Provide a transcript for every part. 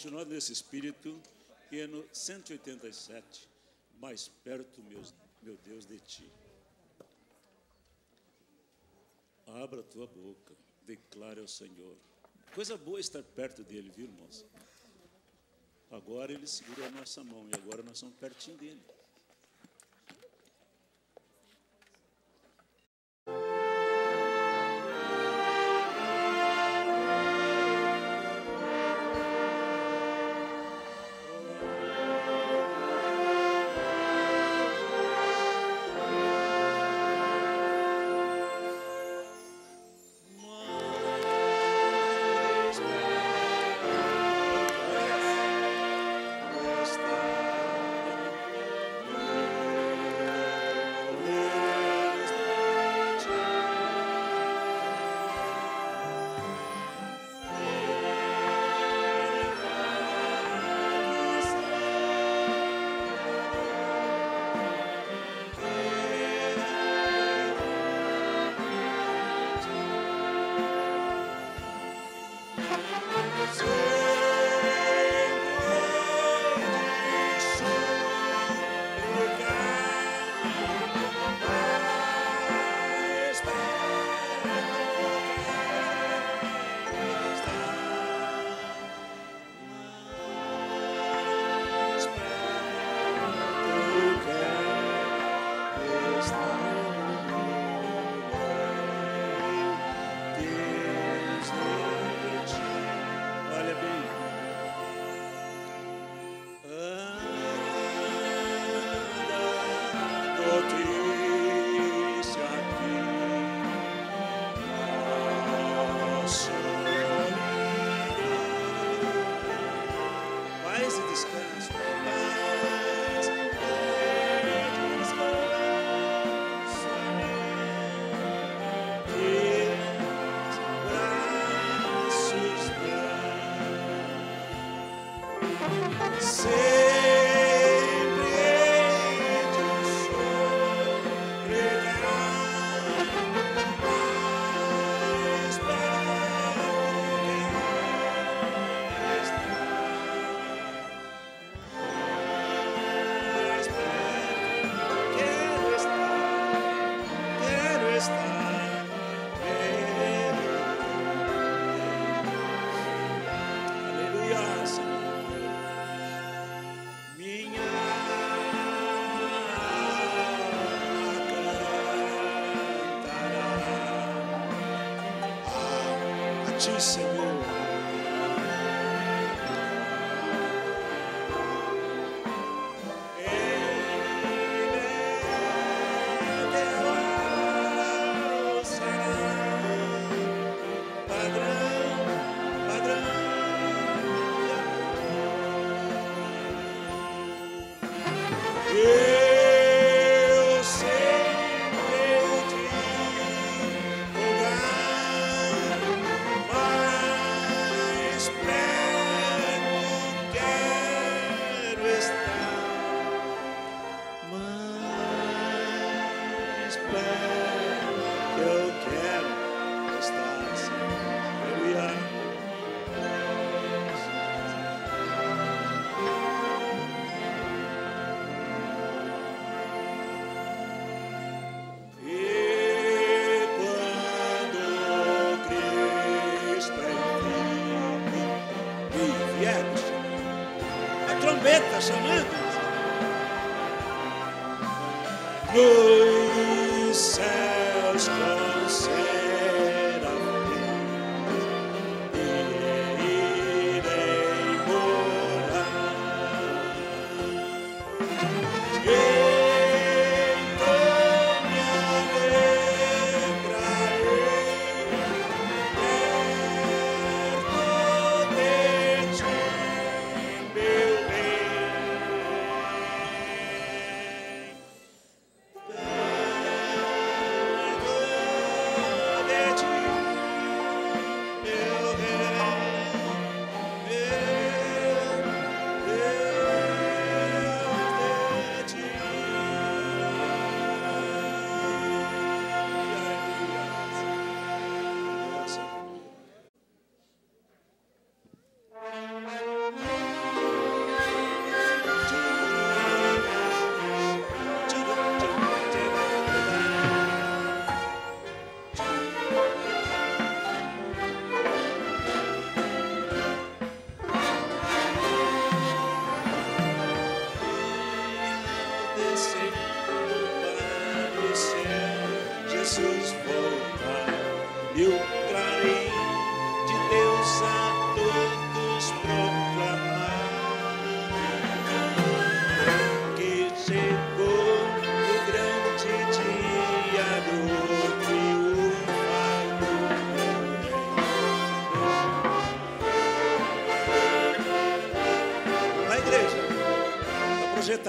continuando nesse espírito, e é no 187, mais perto, meus, meu Deus, de ti. Abra a tua boca, declare ao Senhor. Coisa boa estar perto dele, viu, irmãos? Agora ele segura a nossa mão e agora nós estamos pertinho dele. Ti,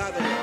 dado.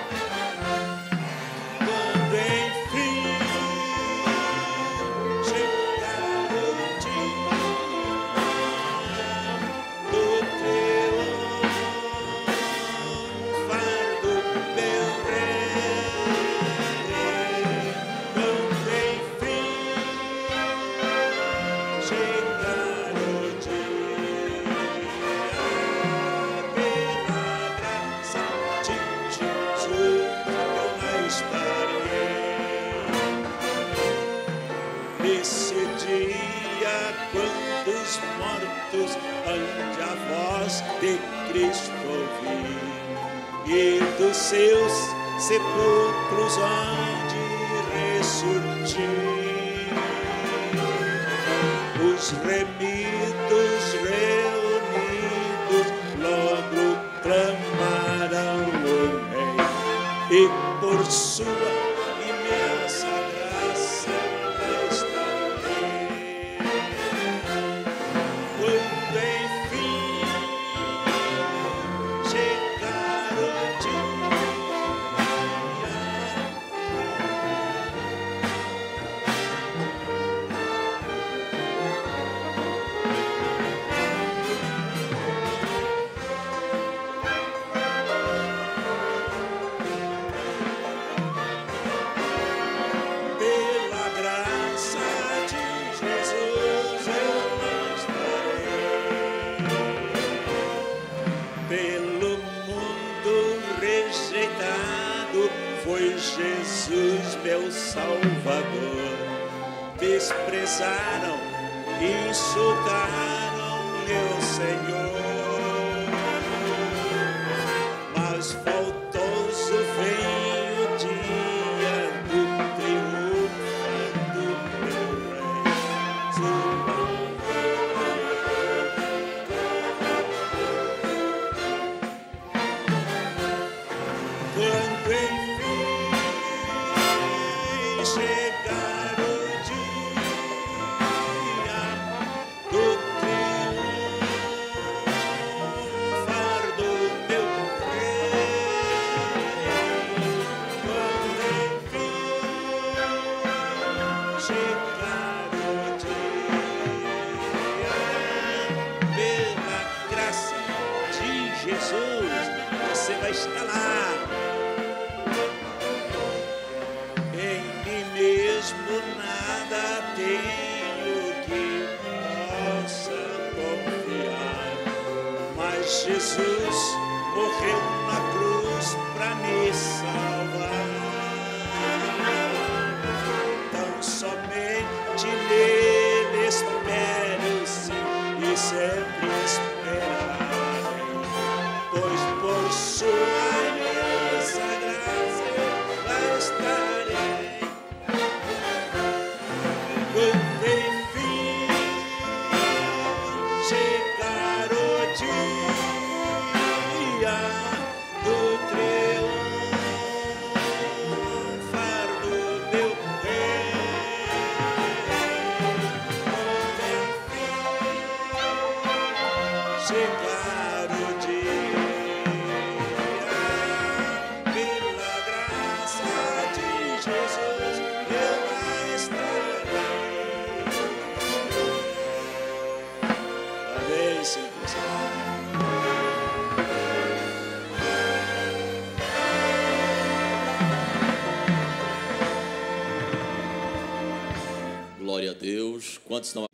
Quantos estão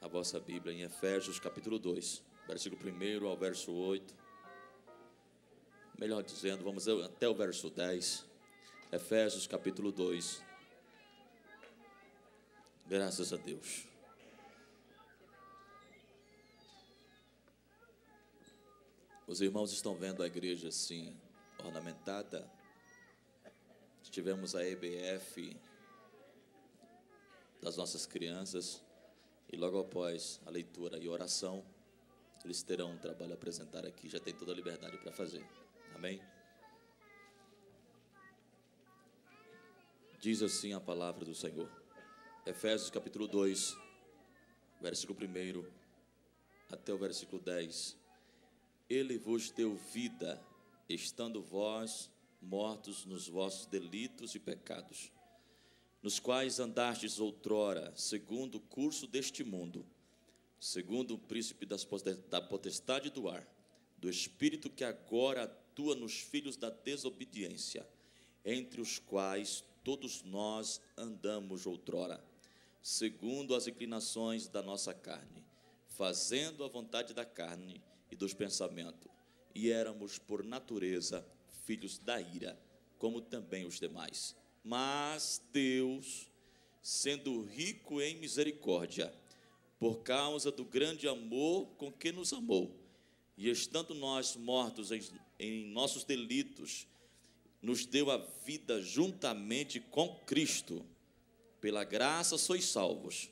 a vossa Bíblia em Efésios capítulo 2, versículo 1 ao verso 8. Melhor dizendo, vamos até o verso 10. Efésios capítulo 2. Graças a Deus. Os irmãos estão vendo a igreja assim, ornamentada. Tivemos a EBF das nossas crianças e logo após a leitura e oração, eles terão um trabalho a apresentar aqui, já tem toda a liberdade para fazer. Amém? Diz assim a palavra do Senhor. Efésios capítulo 2, versículo 1 até o versículo 10. Ele vos deu vida, estando vós mortos nos vossos delitos e pecados, nos quais andastes outrora, segundo o curso deste mundo, segundo o príncipe das da potestade do ar, do espírito que agora atua nos filhos da desobediência, entre os quais todos nós andamos outrora, segundo as inclinações da nossa carne, fazendo a vontade da carne e dos pensamentos, e éramos por natureza filhos da ira, como também os demais. Mas Deus, sendo rico em misericórdia, por causa do grande amor com que nos amou, e estando nós mortos em, em nossos delitos, nos deu a vida juntamente com Cristo. Pela graça sois salvos,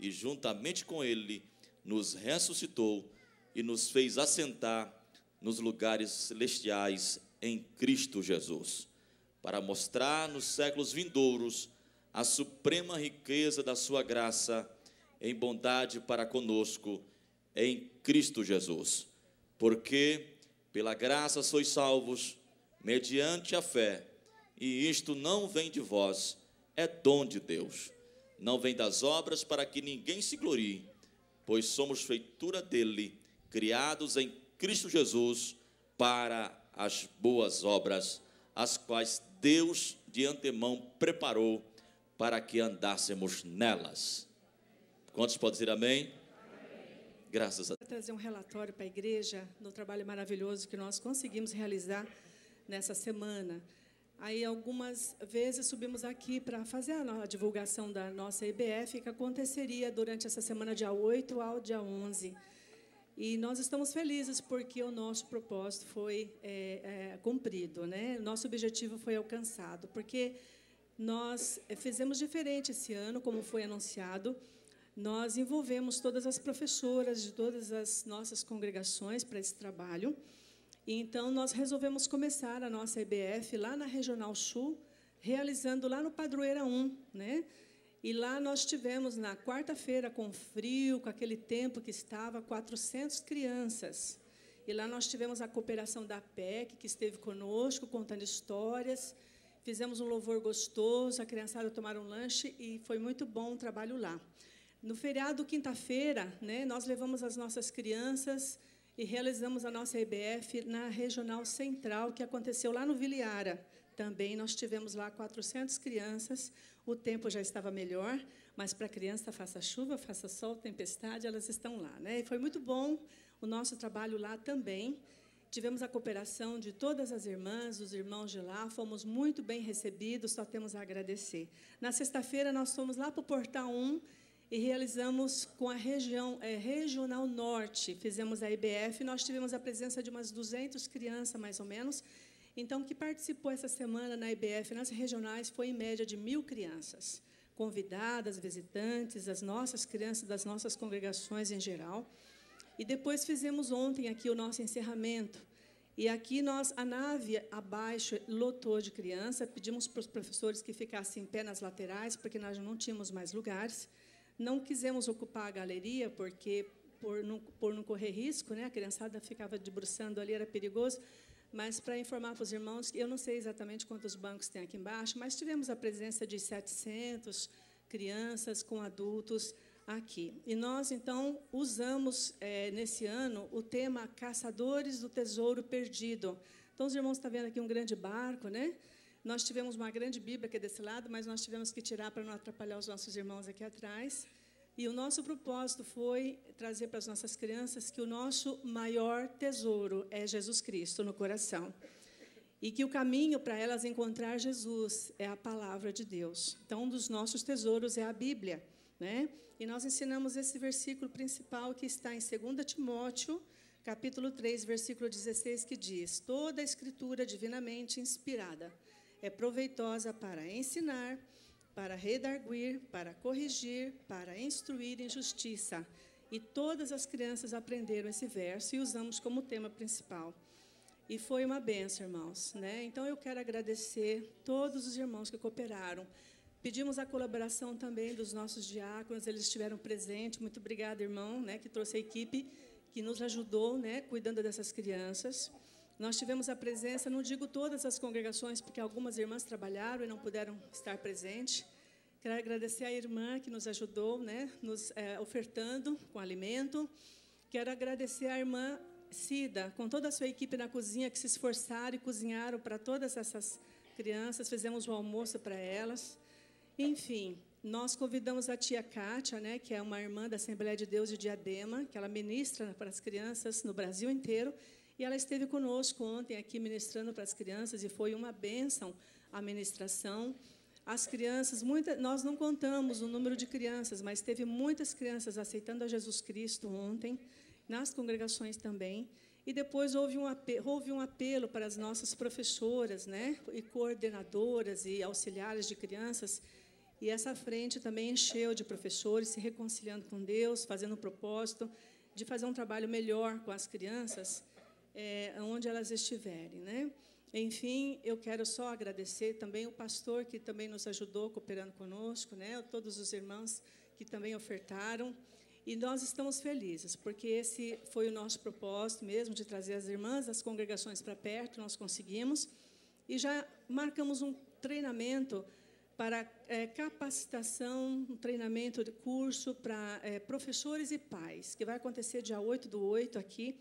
e juntamente com Ele nos ressuscitou e nos fez assentar nos lugares celestiais em Cristo Jesus, para mostrar nos séculos vindouros a suprema riqueza da Sua graça em bondade para conosco em Cristo Jesus. Porque pela graça sois salvos, mediante a fé, e isto não vem de vós, é dom de Deus. Não vem das obras para que ninguém se glorie, pois somos feitura dele, criados em Cristo Jesus para as boas obras, as quais Deus de antemão preparou para que andássemos nelas. Quantos podem dizer amém? Graças a Vou trazer um relatório para a igreja do trabalho maravilhoso que nós conseguimos realizar nessa semana. Aí, algumas vezes, subimos aqui para fazer a divulgação da nossa IBF, que aconteceria durante essa semana, dia 8 ao dia 11. E nós estamos felizes porque o nosso propósito foi é, é, cumprido, né? Nosso objetivo foi alcançado, porque nós fizemos diferente esse ano, como foi anunciado. Nós envolvemos todas as professoras de todas as nossas congregações para esse trabalho. E então nós resolvemos começar a nossa EBF lá na Regional Sul, realizando lá no Padroeira 1, né? E lá nós tivemos na quarta-feira com frio, com aquele tempo que estava 400 crianças. E lá nós tivemos a cooperação da PEC, que esteve conosco contando histórias. Fizemos um louvor gostoso, a criançada tomaram um lanche e foi muito bom o trabalho lá. No feriado, quinta-feira, né, nós levamos as nossas crianças e realizamos a nossa EBF na Regional Central, que aconteceu lá no Viliara. Também nós tivemos lá 400 crianças. O tempo já estava melhor, mas para a criança, faça chuva, faça sol, tempestade, elas estão lá. Né? E foi muito bom o nosso trabalho lá também. Tivemos a cooperação de todas as irmãs, os irmãos de lá, fomos muito bem recebidos, só temos a agradecer. Na sexta-feira, nós fomos lá para o Portal 1 e realizamos com a região é, Regional Norte, fizemos a IBF, nós tivemos a presença de umas 200 crianças, mais ou menos, então, que participou essa semana na IBF, nas regionais, foi em média de mil crianças, convidadas, visitantes, as nossas crianças das nossas congregações em geral. E depois fizemos ontem aqui o nosso encerramento. E aqui nós, a nave abaixo lotou de criança, pedimos para os professores que ficassem em pé nas laterais, porque nós não tínhamos mais lugares. Não quisemos ocupar a galeria, porque por não, por não correr risco, né? a criançada ficava debruçando ali, era perigoso. Mas para informar para os irmãos, eu não sei exatamente quantos bancos tem aqui embaixo, mas tivemos a presença de 700 crianças com adultos aqui. E nós, então, usamos, é, nesse ano, o tema Caçadores do Tesouro Perdido. Então, os irmãos estão vendo aqui um grande barco, né? Nós tivemos uma grande Bíblia aqui desse lado, mas nós tivemos que tirar para não atrapalhar os nossos irmãos aqui atrás. E o nosso propósito foi trazer para as nossas crianças que o nosso maior tesouro é Jesus Cristo no coração. E que o caminho para elas encontrar Jesus é a palavra de Deus. Então, um dos nossos tesouros é a Bíblia. Né? E nós ensinamos esse versículo principal que está em 2 Timóteo, capítulo 3, versículo 16, que diz: Toda a escritura divinamente inspirada é proveitosa para ensinar, para redarguir, para corrigir, para instruir em justiça. E todas as crianças aprenderam esse verso e usamos como tema principal. E foi uma benção, irmãos. Né? Então, eu quero agradecer todos os irmãos que cooperaram. Pedimos a colaboração também dos nossos diáconos, eles estiveram presentes. Muito obrigada, irmão, né, que trouxe a equipe que nos ajudou, né, cuidando dessas crianças. Nós tivemos a presença, não digo todas as congregações, porque algumas irmãs trabalharam e não puderam estar presentes. Quero agradecer à irmã que nos ajudou, né, nos é, ofertando com alimento. Quero agradecer à irmã Cida, com toda a sua equipe na cozinha, que se esforçaram e cozinharam para todas essas crianças. Fizemos o um almoço para elas. Enfim, nós convidamos a tia Kátia, né, que é uma irmã da Assembleia de Deus de Diadema, que ela ministra para as crianças no Brasil inteiro. E ela esteve conosco ontem aqui ministrando para as crianças e foi uma bênção a ministração. As crianças, muita, nós não contamos o número de crianças, mas teve muitas crianças aceitando a Jesus Cristo ontem, nas congregações também. E depois houve um apelo, houve um apelo para as nossas professoras, né, e coordenadoras e auxiliares de crianças. E essa frente também encheu de professores se reconciliando com Deus, fazendo o propósito de fazer um trabalho melhor com as crianças é, onde elas estiverem. Né? Enfim, eu quero só agradecer também o pastor que também nos ajudou cooperando conosco, né? todos os irmãos que também ofertaram. E nós estamos felizes, porque esse foi o nosso propósito mesmo, de trazer as irmãs das congregações para perto, nós conseguimos. E já marcamos um treinamento para é, capacitação, um treinamento de curso para é, professores e pais, que vai acontecer dia 8 do 8 aqui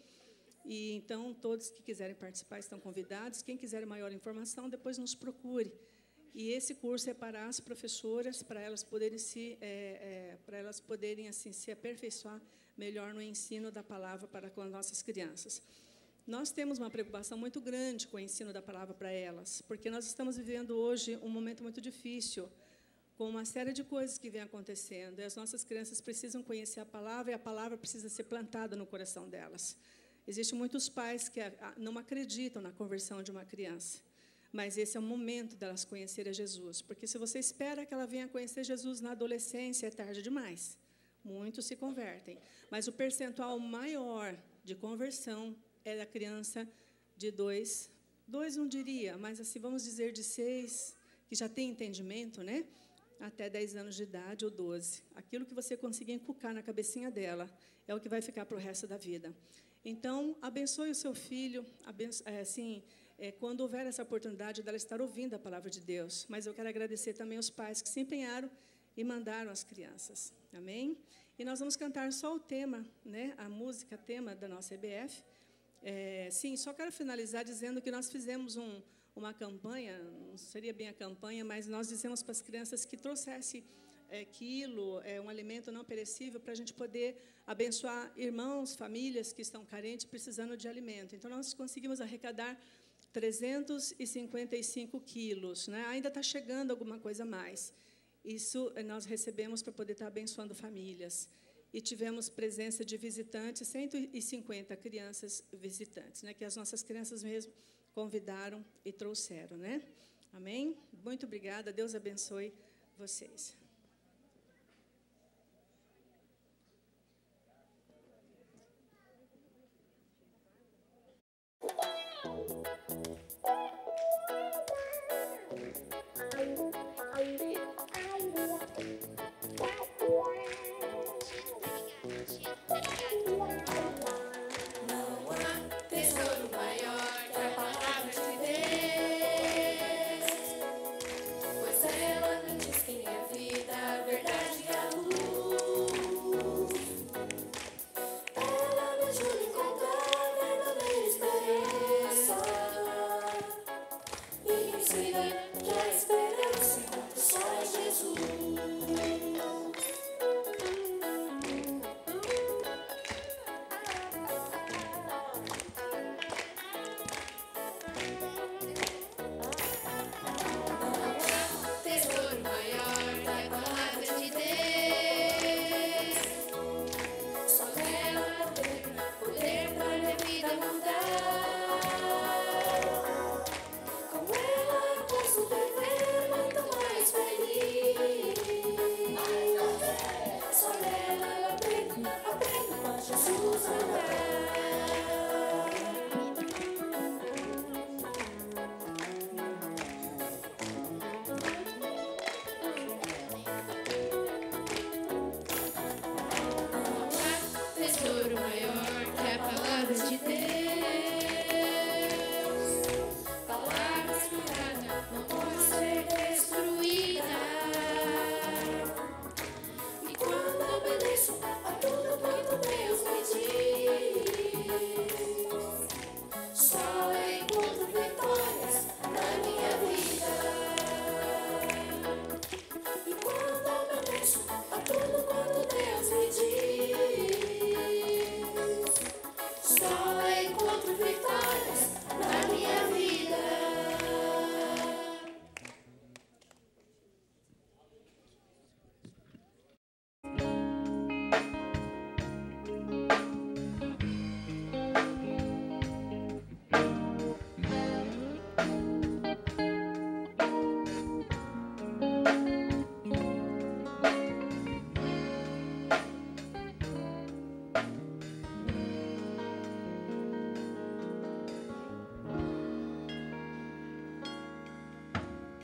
e então todos que quiserem participar estão convidados. Quem quiser maior informação, depois nos procure. E esse curso é para as professoras, para elas poderem se, é, é, para elas poderem assim se aperfeiçoar melhor no ensino da palavra para com as nossas crianças. nós temos uma preocupação muito grande com o ensino da palavra para elas, porque nós estamos vivendo hoje um momento muito difícil, com uma série de coisas que vem acontecendo, e as nossas crianças precisam conhecer a palavra e a palavra precisa ser plantada no coração delas. Existem muitos pais que não acreditam na conversão de uma criança, mas esse é o momento delas conhecerem Jesus, porque se você espera que ela venha conhecer Jesus na adolescência, é tarde demais. Muitos se convertem, mas o percentual maior de conversão é da criança de dois, dois não diria, mas assim vamos dizer de seis, que já tem entendimento, né? Até 10 anos de idade ou 12. Aquilo que você conseguir inculcar na cabecinha dela é o que vai ficar para o resto da vida. Então, abençoe o seu filho, abençoe, é, assim, é, quando houver essa oportunidade dela estar ouvindo a palavra de Deus. Mas eu quero agradecer também aos pais que se empenharam e mandaram as crianças. Amém? E nós vamos cantar só o tema, né, a música tema da nossa EBF. É, sim, só quero finalizar dizendo que nós fizemos um, uma campanha, não seria bem a campanha, mas nós dizemos para as crianças que trouxesse é, quilo, é, um alimento não perecível, para a gente poder abençoar irmãos, famílias que estão carentes, precisando de alimento. Então, nós conseguimos arrecadar 355 quilos. Né? Ainda está chegando alguma coisa a mais. Isso é, nós recebemos para poder estar abençoando famílias e tivemos presença de visitantes, 150 crianças visitantes, né, que as nossas crianças mesmo convidaram e trouxeram, né? Amém? Muito obrigada. Deus abençoe vocês.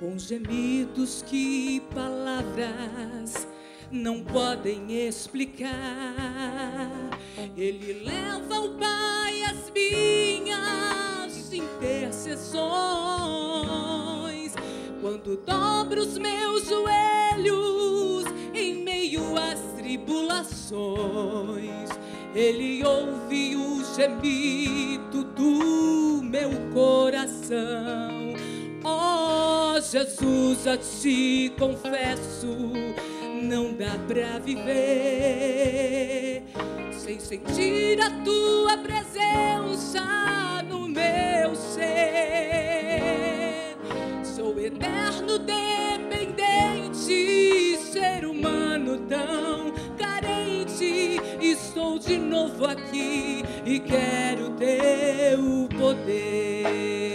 Com gemidos que palavras não podem explicar. Ele leva ao Pai as minhas intercessões. Quando dobro os meus joelhos em meio às tribulações, Ele ouve o gemido do meu coração Jesus, a ti confesso, não dá pra viver sem sentir a tua presença no meu ser. Sou eterno dependente, ser humano tão carente. Estou de novo aqui e quero teu poder.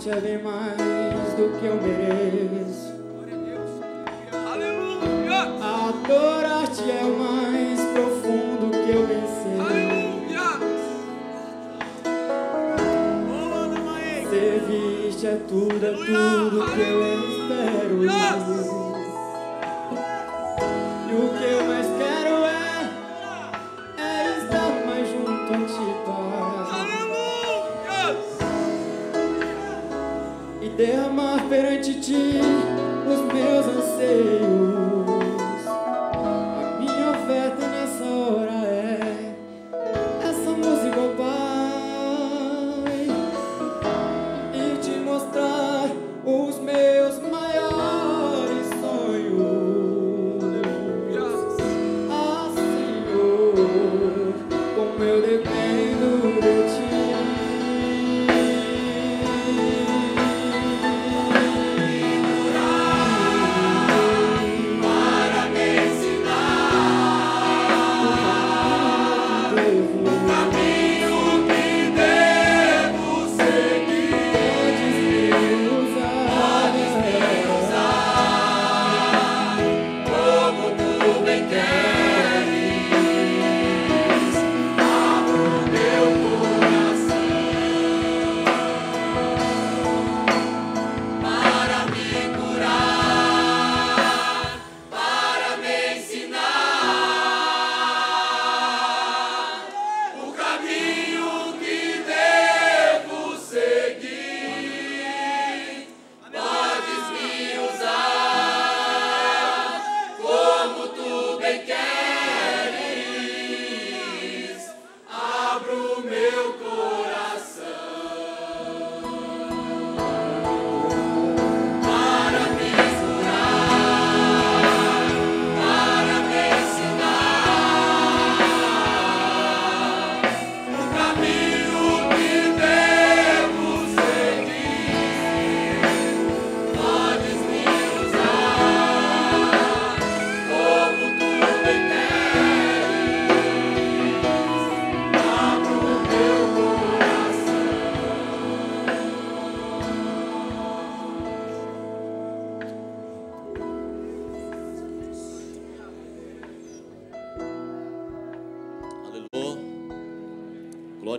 morte é bem mais do que eu mereço. Aleluia! Adorar-te é o mais profundo que eu ensino. Aleluia! Oh, Servir-te é tudo, é tudo Aleluia! que eu.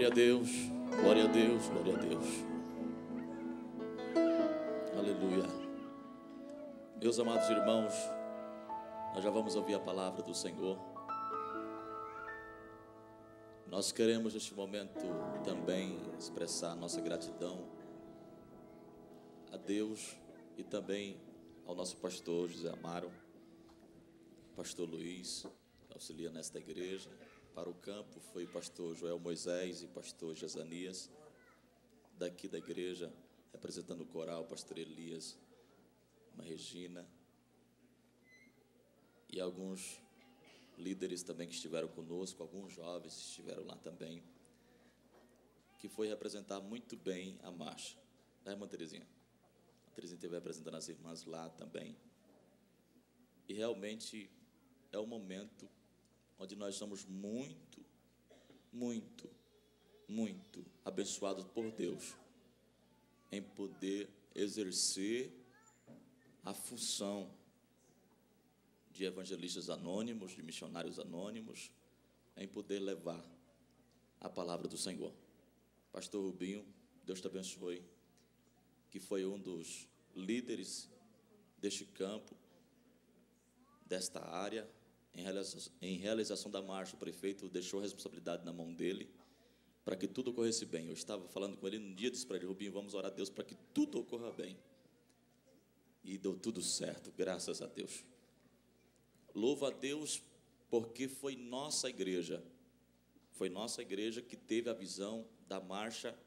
Glória a Deus, glória a Deus, glória a Deus. Aleluia. Meus amados irmãos, nós já vamos ouvir a palavra do Senhor. Nós queremos neste momento também expressar nossa gratidão a Deus e também ao nosso pastor José Amaro, pastor Luiz, que auxilia nesta igreja, para o campo foi pastor Joel Moisés e pastor Jezanias, daqui da igreja, representando o coral, pastor Elias, uma Regina e alguns líderes também que estiveram conosco, alguns jovens estiveram lá também, que foi representar muito bem a marcha. Né, irmã Terezinha. A Terezinha esteve representando as irmãs lá também. E realmente é um momento onde nós somos muito, muito, muito abençoados por Deus em poder exercer a função de evangelistas anônimos, de missionários anônimos, em poder levar a palavra do Senhor. Pastor Rubinho, Deus te abençoe, que foi um dos líderes deste campo, desta área, em realização, em realização da marcha, o prefeito deixou a responsabilidade na mão dele para que tudo ocorresse bem. Eu estava falando com ele no dia, disse para ele, Rubinho, vamos orar a Deus para que tudo ocorra bem. E deu tudo certo, graças a Deus. Louvo a Deus porque foi nossa igreja, foi nossa igreja que teve a visão da marcha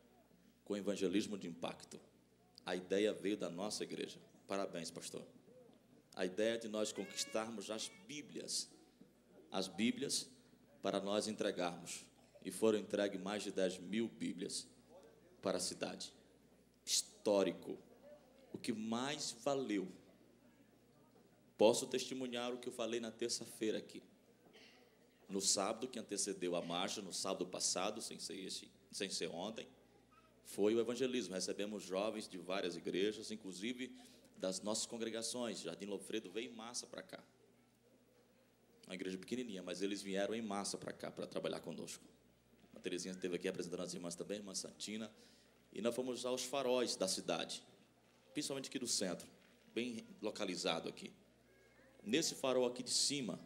com evangelismo de impacto. A ideia veio da nossa igreja. Parabéns, pastor. A ideia de nós conquistarmos as Bíblias, as Bíblias, para nós entregarmos. E foram entregues mais de 10 mil Bíblias para a cidade. Histórico. O que mais valeu. Posso testemunhar o que eu falei na terça-feira aqui. No sábado que antecedeu a marcha, no sábado passado, sem ser, esse, sem ser ontem, foi o evangelismo. Recebemos jovens de várias igrejas, inclusive das nossas congregações. Jardim Lofredo veio em massa para cá. Uma igreja pequenininha, mas eles vieram em massa para cá para trabalhar conosco. A Terezinha esteve aqui apresentando as irmãs também, a irmã Santina. E nós fomos aos faróis da cidade, principalmente aqui do centro, bem localizado aqui. Nesse farol aqui de cima,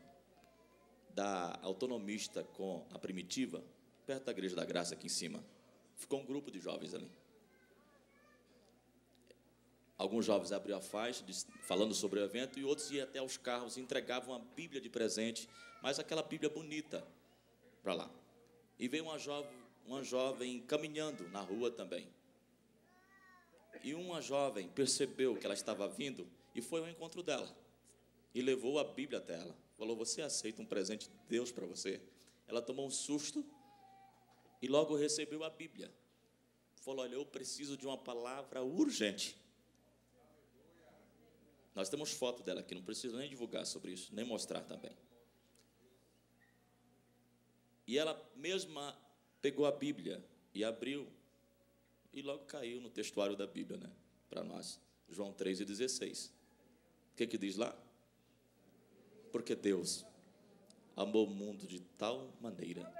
da autonomista com a primitiva, perto da Igreja da Graça aqui em cima, ficou um grupo de jovens ali. Alguns jovens abriam a faixa falando sobre o evento e outros iam até os carros e entregavam uma Bíblia de presente, mas aquela Bíblia bonita para lá. E veio uma jovem, uma jovem caminhando na rua também. E uma jovem percebeu que ela estava vindo e foi ao encontro dela. E levou a Bíblia até ela. Falou: Você aceita um presente de Deus para você? Ela tomou um susto e logo recebeu a Bíblia. Falou: Olha, eu preciso de uma palavra urgente. Nós temos foto dela aqui, não preciso nem divulgar sobre isso, nem mostrar também. E ela mesma pegou a Bíblia e abriu, e logo caiu no textuário da Bíblia, né? Para nós. João 3,16. O que, que diz lá? Porque Deus amou o mundo de tal maneira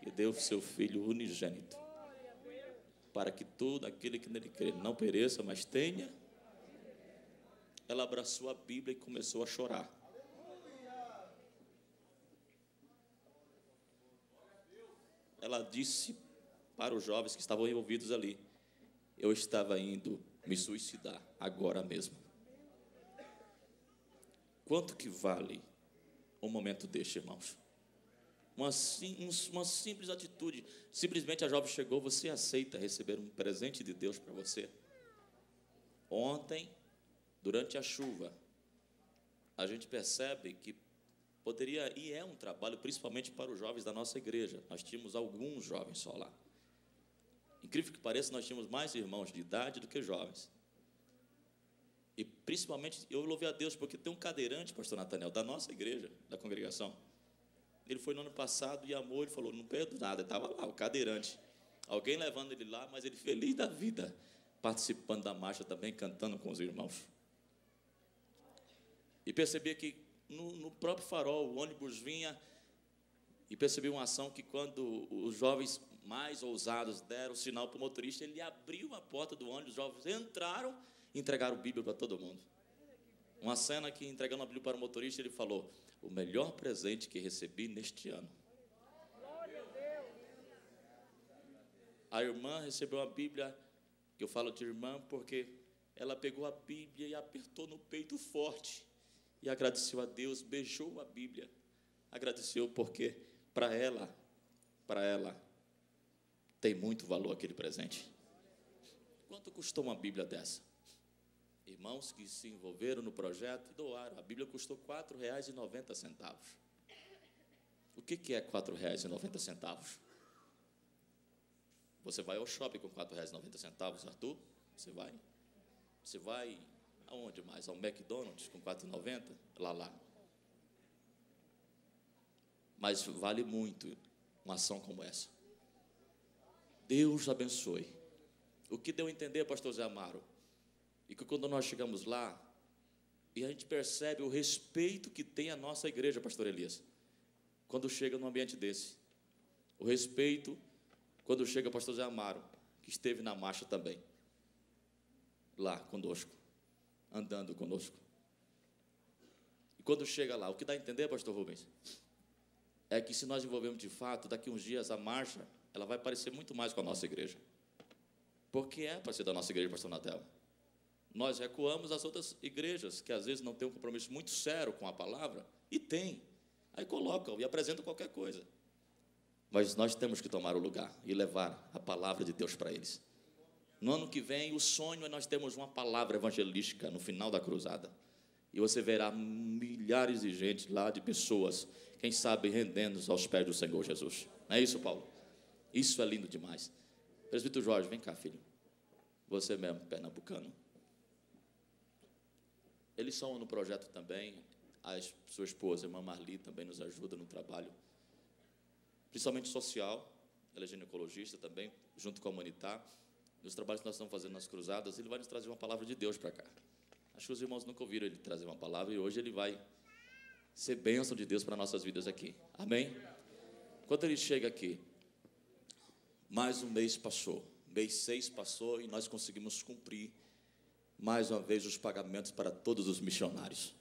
que deu seu Filho unigênito, para que todo aquele que nele crê não pereça, mas tenha ela abraçou a Bíblia e começou a chorar. Ela disse para os jovens que estavam envolvidos ali: Eu estava indo me suicidar agora mesmo. Quanto que vale um momento deste, irmãos? Uma, uma simples atitude. Simplesmente a jovem chegou, você aceita receber um presente de Deus para você? Ontem, durante a chuva, a gente percebe que poderia, e é um trabalho principalmente para os jovens da nossa igreja. Nós tínhamos alguns jovens só lá. Incrível que pareça, nós tínhamos mais irmãos de idade do que jovens. E principalmente, eu louvei a Deus porque tem um cadeirante, pastor Natanel, da nossa igreja, da congregação. Ele foi no ano passado e amou, ele falou, não perdo nada, estava lá, o cadeirante. Alguém levando ele lá, mas ele feliz da vida, participando da marcha também, cantando com os irmãos. E percebia que no, no próprio farol, o ônibus vinha e percebi uma ação que quando os jovens mais ousados deram o sinal para o motorista, ele abriu a porta do ônibus, os jovens entraram e entregaram Bíblia para todo mundo. Uma cena que entregando a Bíblia para o motorista, ele falou: "O melhor presente que recebi neste ano". A irmã recebeu a Bíblia, que eu falo de irmã porque ela pegou a Bíblia e apertou no peito forte e agradeceu a Deus, beijou a Bíblia. Agradeceu porque para ela, para ela tem muito valor aquele presente. Quanto custou uma Bíblia dessa? irmãos que se envolveram no projeto doaram. A Bíblia custou R$ 4,90. O que, que é R$ 4,90? Você vai ao shopping com R$ 4,90, Arthur? Você vai? Você vai aonde mais? Ao McDonald's com R$ 4,90? Lá, lá. Mas vale muito uma ação como essa. Deus abençoe. O que deu a entender, pastor Zé Amaro? E que quando nós chegamos lá, e a gente percebe o respeito que tem a nossa igreja, pastor Elias, quando chega num ambiente desse. O respeito quando chega o pastor Zé Amaro, que esteve na marcha também, lá conosco, andando conosco. E quando chega lá, o que dá a entender, pastor Rubens? É que se nós envolvemos de fato, daqui uns dias a marcha, ela vai parecer muito mais com a nossa igreja. Porque é para ser da nossa igreja, pastor Natel. Nós recuamos as outras igrejas, que às vezes não têm um compromisso muito sério com a palavra, e tem. Aí colocam e apresentam qualquer coisa. Mas nós temos que tomar o lugar e levar a palavra de Deus para eles. No ano que vem, o sonho é nós termos uma palavra evangelística no final da cruzada. E você verá milhares de gente lá, de pessoas, quem sabe rendendo aos pés do Senhor Jesus. Não é isso, Paulo? Isso é lindo demais. Presbítero Jorge, vem cá, filho. Você mesmo, pernambucano. Eles são no projeto também. A sua esposa, a irmã Marli, também nos ajuda no trabalho principalmente social, ela é ginecologista também, junto com a Humanitar. Nos trabalhos que nós estamos fazendo nas cruzadas, ele vai nos trazer uma palavra de Deus para cá. Acho que os irmãos nunca ouviram ele trazer uma palavra e hoje ele vai ser bênção de Deus para nossas vidas aqui. Amém? Quando ele chega aqui, mais um mês passou, mês seis passou e nós conseguimos cumprir mais uma vez os pagamentos para todos os missionários.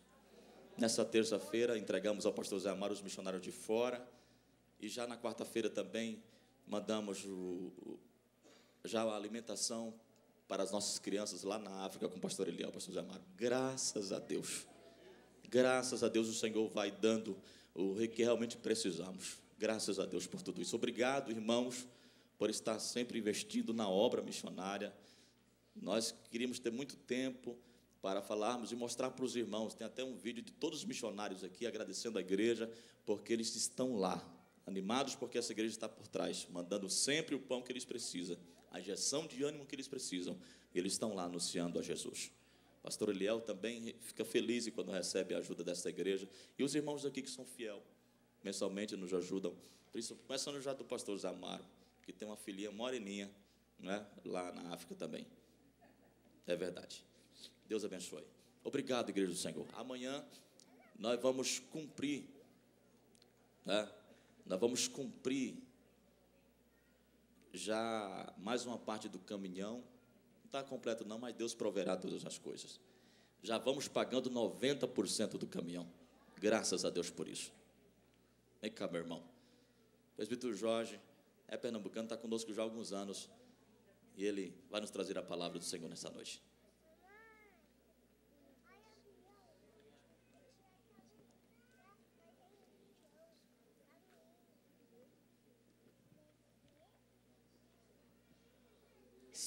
Nessa terça-feira entregamos ao pastor Zé Amaro os missionários de fora e já na quarta-feira também mandamos o, já a alimentação para as nossas crianças lá na África com o pastor Eliel, pastor Zé Amaro. Graças a Deus. Graças a Deus o Senhor vai dando o que realmente precisamos. Graças a Deus por tudo isso. Obrigado, irmãos, por estar sempre investindo na obra missionária. Nós queríamos ter muito tempo para falarmos e mostrar para os irmãos. Tem até um vídeo de todos os missionários aqui agradecendo a igreja, porque eles estão lá, animados porque essa igreja está por trás, mandando sempre o pão que eles precisam, a injeção de ânimo que eles precisam. E eles estão lá anunciando a Jesus. Pastor Eliel também fica feliz quando recebe a ajuda dessa igreja. E os irmãos aqui que são fiel, mensalmente nos ajudam. Começando já do pastor Zamaro, que tem uma filhinha moreninha, né, lá na África também. É verdade. Deus abençoe. Obrigado, igreja do Senhor. Amanhã nós vamos cumprir né, nós vamos cumprir já mais uma parte do caminhão. Não está completo, não, mas Deus proverá todas as coisas. Já vamos pagando 90% do caminhão. Graças a Deus por isso. Vem cá, meu irmão. O presbítero Jorge é pernambucano, está conosco já há alguns anos. E ele vai nos trazer a palavra do Senhor nessa noite.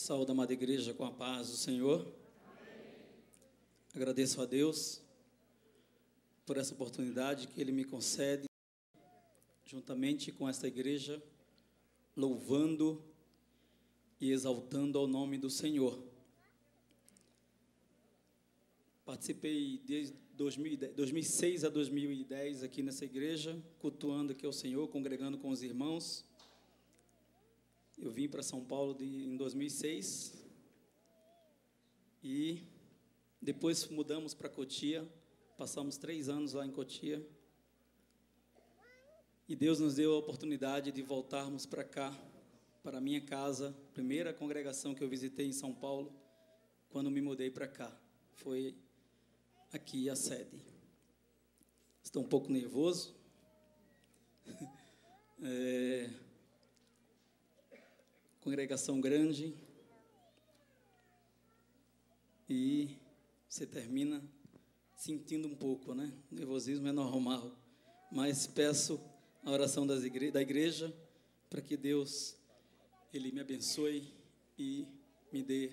Saúde, amada igreja, com a paz do Senhor. Amém. Agradeço a Deus por essa oportunidade que Ele me concede, juntamente com esta igreja, louvando e exaltando ao nome do Senhor. Participei desde 2006 a 2010 aqui nessa igreja, cultuando aqui ao Senhor, congregando com os irmãos. Eu vim para São Paulo de, em 2006 e depois mudamos para Cotia. Passamos três anos lá em Cotia. E Deus nos deu a oportunidade de voltarmos para cá, para minha casa, primeira congregação que eu visitei em São Paulo, quando me mudei para cá. Foi aqui a sede. Estou um pouco nervoso. é, congregação grande e você termina sentindo um pouco, né? O nervosismo é normal, mas peço a oração igre da igreja para que Deus ele me abençoe e me dê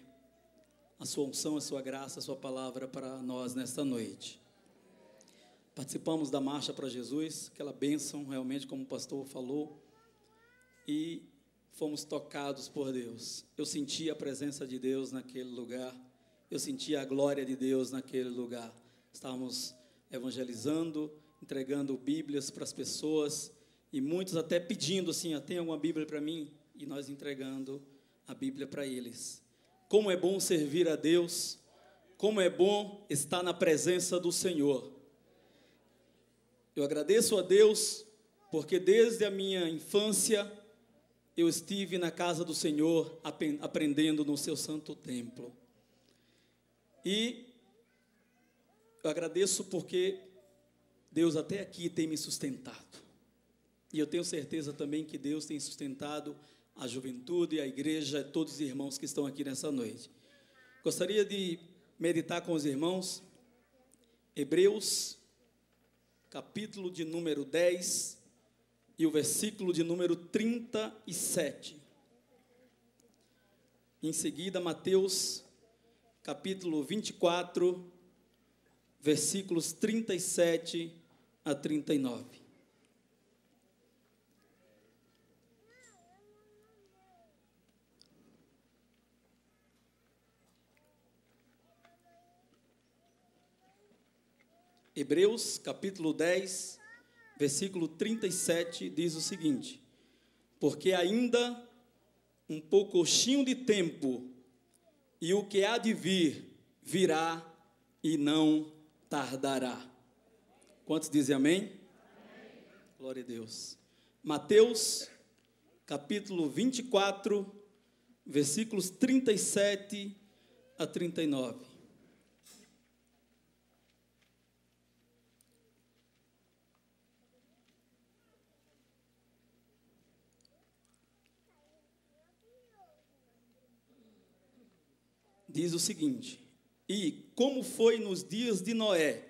a sua unção, a sua graça, a sua palavra para nós nesta noite. Participamos da marcha para Jesus, aquela bênção, realmente, como o pastor falou, e fomos tocados por Deus. Eu senti a presença de Deus naquele lugar, eu senti a glória de Deus naquele lugar. Estávamos evangelizando, entregando Bíblias para as pessoas, e muitos até pedindo assim: ah, tem alguma Bíblia para mim? E nós entregando a Bíblia para eles. Como é bom servir a Deus, como é bom estar na presença do Senhor. Eu agradeço a Deus porque desde a minha infância eu estive na casa do Senhor aprendendo no seu santo templo. E eu agradeço porque Deus até aqui tem me sustentado. E eu tenho certeza também que Deus tem sustentado a juventude, a igreja, todos os irmãos que estão aqui nessa noite. Gostaria de meditar com os irmãos Hebreus capítulo de número 10 e o versículo de número 37. Em seguida, Mateus, capítulo 24, versículos 37 a 39. Hebreus capítulo 10, versículo 37 diz o seguinte: Porque ainda um poucochinho de tempo, e o que há de vir, virá e não tardará. Quantos dizem amém? amém? Glória a Deus. Mateus, capítulo 24, versículos 37 a 39. Diz o seguinte: E como foi nos dias de Noé,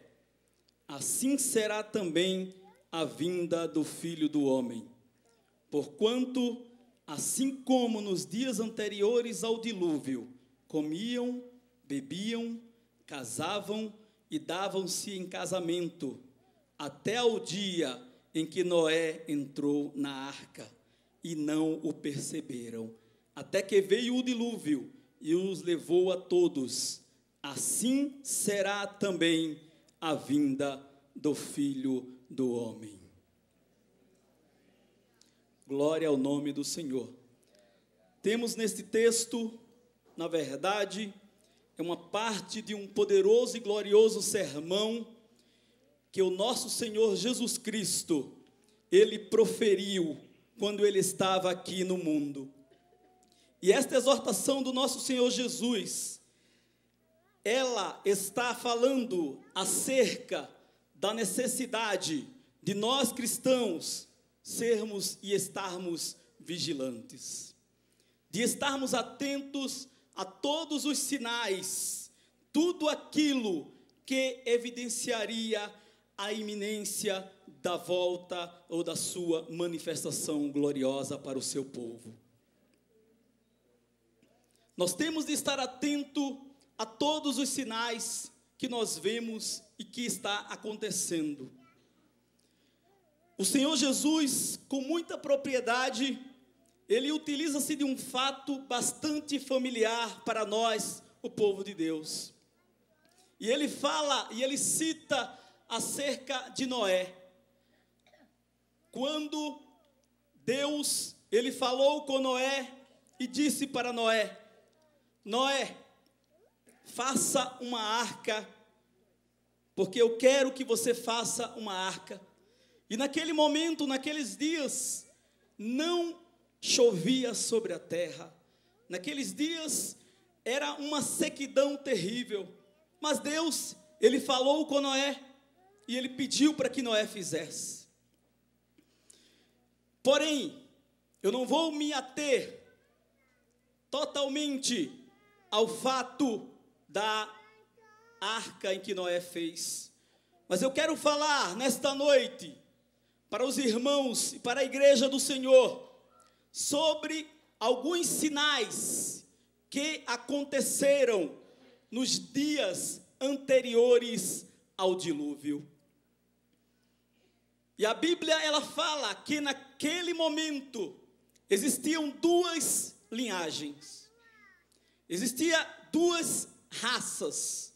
assim será também a vinda do filho do homem. Porquanto, assim como nos dias anteriores ao dilúvio, comiam, bebiam, casavam e davam-se em casamento, até ao dia em que Noé entrou na arca, e não o perceberam, até que veio o dilúvio e os levou a todos. Assim será também a vinda do Filho do Homem. Glória ao nome do Senhor. Temos neste texto, na verdade, é uma parte de um poderoso e glorioso sermão que o nosso Senhor Jesus Cristo ele proferiu quando ele estava aqui no mundo. E esta exortação do nosso Senhor Jesus, ela está falando acerca da necessidade de nós cristãos sermos e estarmos vigilantes, de estarmos atentos a todos os sinais, tudo aquilo que evidenciaria a iminência da volta ou da sua manifestação gloriosa para o seu povo. Nós temos de estar atento a todos os sinais que nós vemos e que está acontecendo. O Senhor Jesus, com muita propriedade, ele utiliza-se de um fato bastante familiar para nós, o povo de Deus. E ele fala e ele cita acerca de Noé. Quando Deus, ele falou com Noé e disse para Noé: Noé, faça uma arca, porque eu quero que você faça uma arca. E naquele momento, naqueles dias, não chovia sobre a terra. Naqueles dias era uma sequidão terrível. Mas Deus, ele falou com Noé e ele pediu para que Noé fizesse. Porém, eu não vou me ater totalmente ao fato da arca em que Noé fez. Mas eu quero falar nesta noite para os irmãos e para a igreja do Senhor sobre alguns sinais que aconteceram nos dias anteriores ao dilúvio. E a Bíblia ela fala que naquele momento existiam duas linhagens. Existia duas raças,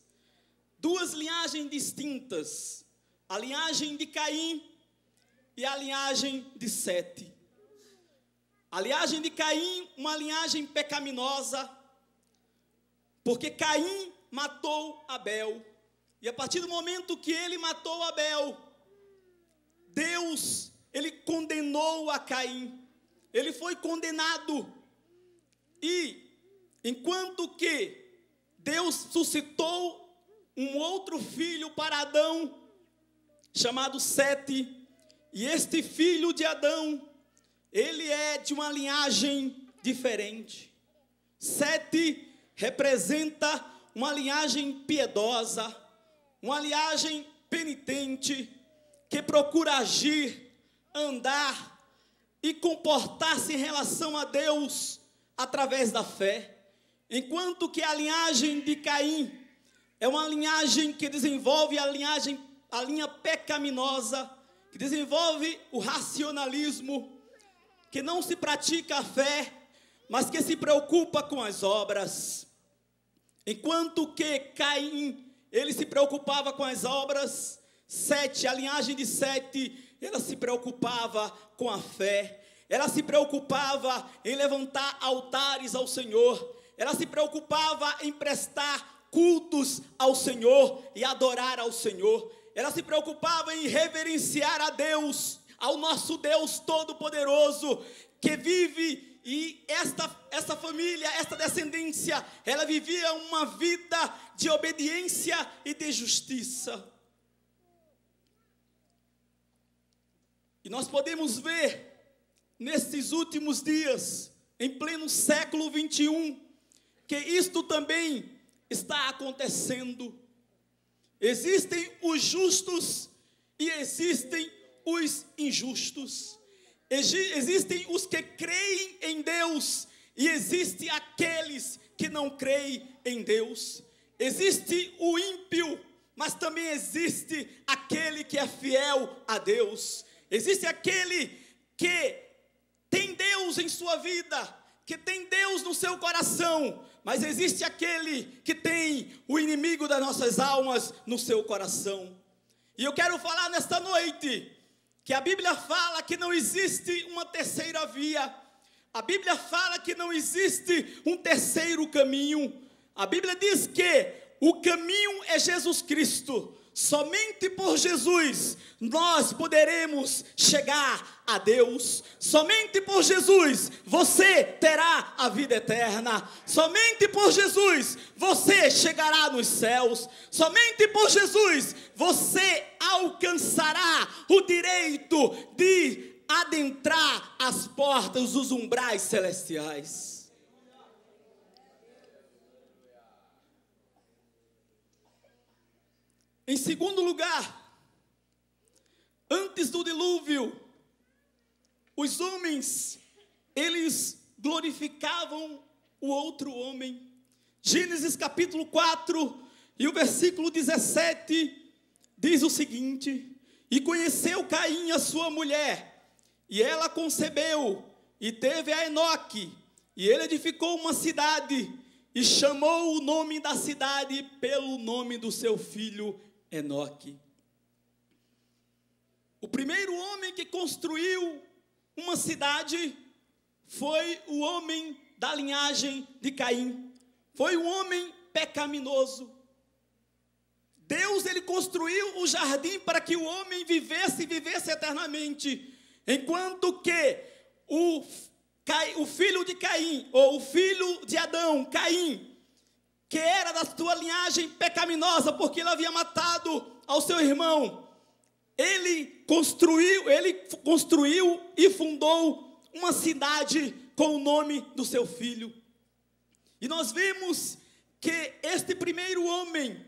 duas linhagens distintas, a linhagem de Caim e a linhagem de Sete. A linhagem de Caim, uma linhagem pecaminosa, porque Caim matou Abel. E a partir do momento que ele matou Abel, Deus, ele condenou a Caim. Ele foi condenado. E enquanto que Deus suscitou um outro filho para Adão, chamado Sete, e este filho de Adão, ele é de uma linhagem diferente. Sete representa uma linhagem piedosa, uma linhagem penitente, que procura agir, andar e comportar-se em relação a Deus através da fé. Enquanto que a linhagem de Caim é uma linhagem que desenvolve a linhagem, a linha pecaminosa, que desenvolve o racionalismo, que não se pratica a fé, mas que se preocupa com as obras. Enquanto que Caim, ele se preocupava com as obras, Sete, a linhagem de Sete, ela se preocupava com a fé, ela se preocupava em levantar altares ao Senhor, ela se preocupava em prestar cultos ao Senhor e adorar ao Senhor, ela se preocupava em reverenciar a Deus, ao nosso Deus Todo-Poderoso, que vive e esta, esta família, esta descendência, ela vivia uma vida de obediência e de justiça. E nós podemos ver, nesses últimos dias, em pleno século 21, que isto também está acontecendo. Existem os justos e existem os injustos. Existem os que creem em Deus e existem aqueles que não creem em Deus. Existe o ímpio, mas também existe aquele que é fiel a Deus. Existe aquele que tem Deus em sua vida, que tem Deus no seu coração, mas existe aquele que tem o inimigo das nossas almas no seu coração. E eu quero falar nesta noite que a Bíblia fala que não existe uma terceira via. A Bíblia fala que não existe um terceiro caminho. A Bíblia diz que o caminho é Jesus Cristo. Somente por Jesus nós poderemos chegar a Deus. Somente por Jesus você terá a vida eterna. Somente por Jesus você chegará nos céus. Somente por Jesus você alcançará o direito de adentrar as portas dos umbrais celestiais. Em segundo lugar, antes do dilúvio, os homens, eles glorificavam o outro homem. Gênesis capítulo 4 e o versículo 17 diz o seguinte: E conheceu Caim a sua mulher, e ela concebeu, e teve a Enoque, e ele edificou uma cidade, e chamou o nome da cidade pelo nome do seu filho Enoque. O primeiro homem que construiu uma cidade foi o homem da linhagem de Caim. Foi um homem pecaminoso. Deus ele construiu o jardim para que o homem vivesse e vivesse eternamente, enquanto que o, o filho de Caim, ou o filho de Adão, Caim, que era da sua linhagem pecaminosa, porque ele havia matado ao seu irmão. Ele construiu, ele construiu e fundou uma cidade com o nome do seu filho. E nós vemos que este primeiro homem,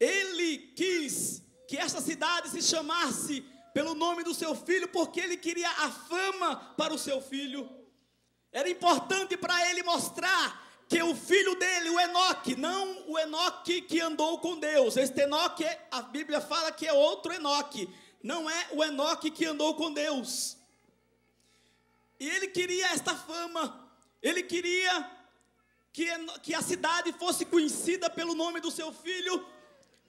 ele quis que essa cidade se chamasse pelo nome do seu filho, porque ele queria a fama para o seu filho. Era importante para ele mostrar que o filho dele, o Enoque, não o Enoque que andou com Deus. Este Enoque, a Bíblia fala que é outro Enoque, não é o Enoque que andou com Deus. E ele queria esta fama, ele queria que, que a cidade fosse conhecida pelo nome do seu filho,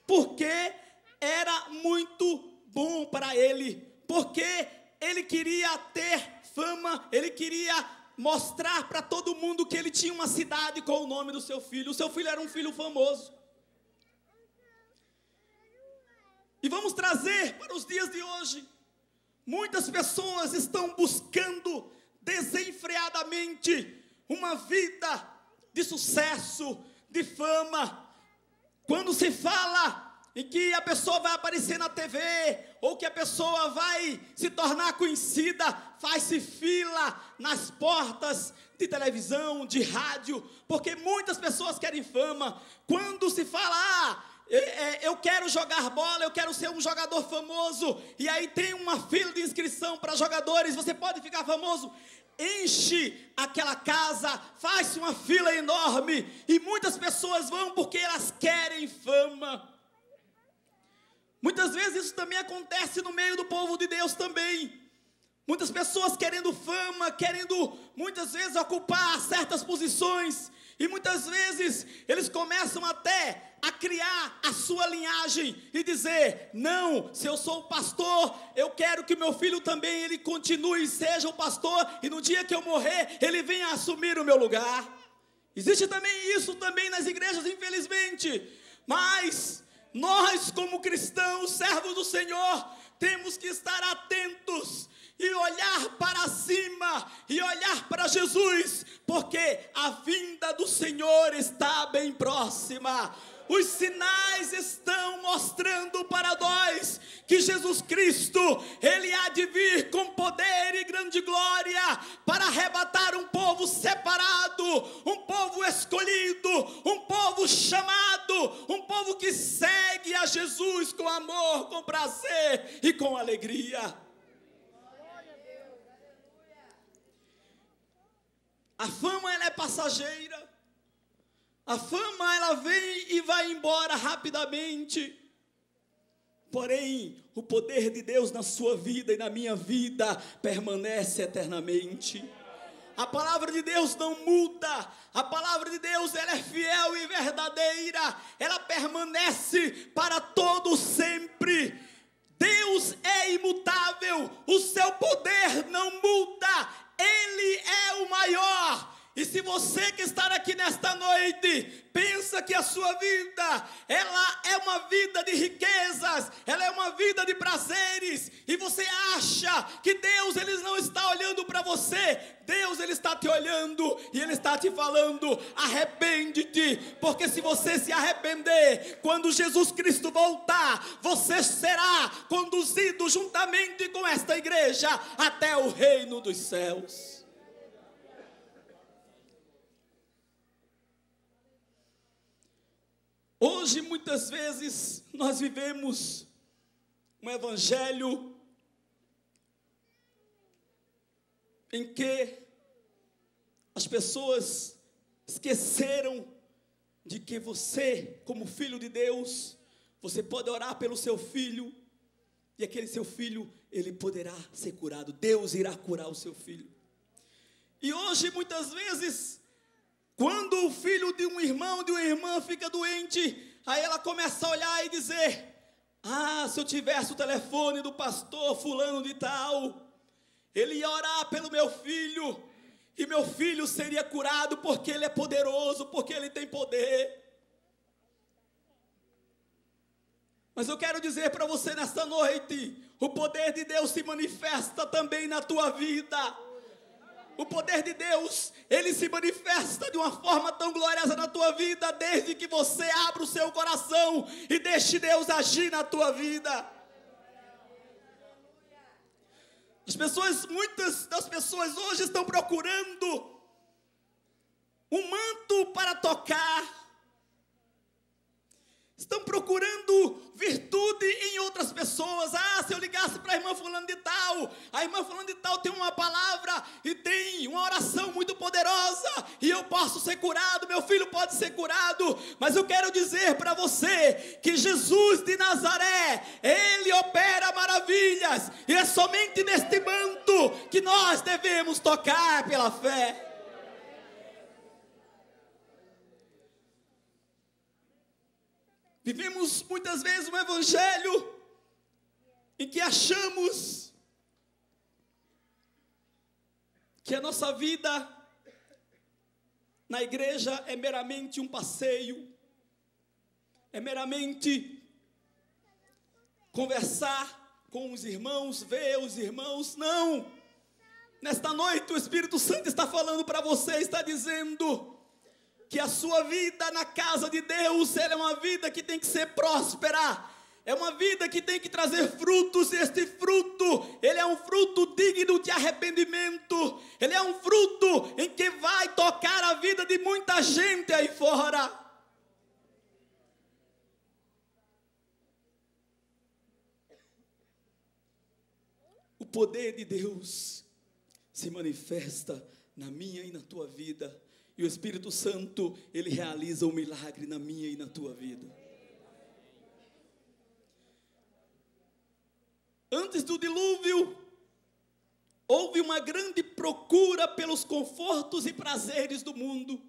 porque era muito bom para ele, porque ele queria ter fama, ele queria mostrar para todo mundo que ele tinha uma cidade com o nome do seu filho. O seu filho era um filho famoso. E vamos trazer para os dias de hoje. Muitas pessoas estão buscando desenfreadamente uma vida de sucesso, de fama. Quando se fala em que a pessoa vai aparecer na TV, ou que a pessoa vai se tornar conhecida, faz-se fila nas portas de televisão, de rádio, porque muitas pessoas querem fama. Quando se fala, ah, é, eu quero jogar bola, eu quero ser um jogador famoso, e aí tem uma fila de inscrição para jogadores, você pode ficar famoso. Enche aquela casa, faz uma fila enorme, e muitas pessoas vão porque elas querem fama. Muitas vezes isso também acontece no meio do povo de Deus também. Muitas pessoas querendo fama, querendo muitas vezes ocupar certas posições, e muitas vezes eles começam até a criar a sua linhagem e dizer: "Não, se eu sou pastor, eu quero que meu filho também ele continue seja o pastor e no dia que eu morrer, ele venha assumir o meu lugar". Existe também isso também nas igrejas, infelizmente. Mas nós, como cristãos, servos do Senhor, temos que estar atentos e olhar para cima e olhar para Jesus, porque a vinda do Senhor está bem próxima. Os sinais estão mostrando para nós que Jesus Cristo, ele há de vir com poder e grande glória para arrebatar um povo separado, um povo escolhido, um povo chamado, um povo que segue a Jesus com amor, com prazer e com alegria. A fama ela é passageira. A fama ela vem e vai embora rapidamente. Porém, o poder de Deus na sua vida e na minha vida permanece eternamente. A palavra de Deus não muda. A palavra de Deus ela é fiel e verdadeira. Ela permanece para todo sempre. Deus é imutável. O seu poder não muda. Ele é o maior. E se você que está aqui nesta noite pensa que a sua vida ela é uma vida de riquezas, ela é uma vida de prazeres, e você acha que Deus ele não está olhando para você, Deus ele está te olhando e ele está te falando: arrepende-te, porque se você se arrepender, quando Jesus Cristo voltar, você será conduzido juntamente com esta igreja até o reino dos céus. Hoje, muitas vezes, nós vivemos um evangelho em que as pessoas esqueceram de que você, como filho de Deus, você pode orar pelo seu filho e aquele seu filho, ele poderá ser curado. Deus irá curar o seu filho. E hoje, muitas vezes, quando o filho de um irmão, de uma irmã fica doente, aí ela começa a olhar e dizer: Ah, se eu tivesse o telefone do pastor fulano de tal, ele ia orar pelo meu filho, e meu filho seria curado porque ele é poderoso, porque ele tem poder. Mas eu quero dizer para você nesta noite: o poder de Deus se manifesta também na tua vida o poder de Deus, ele se manifesta de uma forma tão gloriosa na tua vida, desde que você abra o seu coração e deixe Deus agir na tua vida. As pessoas, muitas das pessoas hoje estão procurando um manto para tocar, Estão procurando pessoas. Ah, se eu ligasse para a irmã fulano de tal, a irmã fulano de tal tem uma palavra e tem uma oração muito poderosa, e eu posso ser curado, meu filho pode ser curado, mas eu quero dizer para você que Jesus de Nazaré, ele opera maravilhas, e é somente neste manto que nós devemos tocar pela fé. Vivemos muitas vezes um evangelho em que achamos que a nossa vida na igreja é meramente um passeio, é meramente conversar com os irmãos, ver os irmãos. Não! Nesta noite o Espírito Santo está falando para você, está dizendo: que a sua vida na casa de Deus é uma vida que tem que ser próspera. É uma vida que tem que trazer frutos, e este fruto, ele é um fruto digno de arrependimento. Ele é um fruto em que vai tocar a vida de muita gente aí fora. O poder de Deus se manifesta na minha e na tua vida e o Espírito Santo, ele realiza o um milagre na minha e na tua vida. Antes do dilúvio, houve uma grande procura pelos confortos e prazeres do mundo.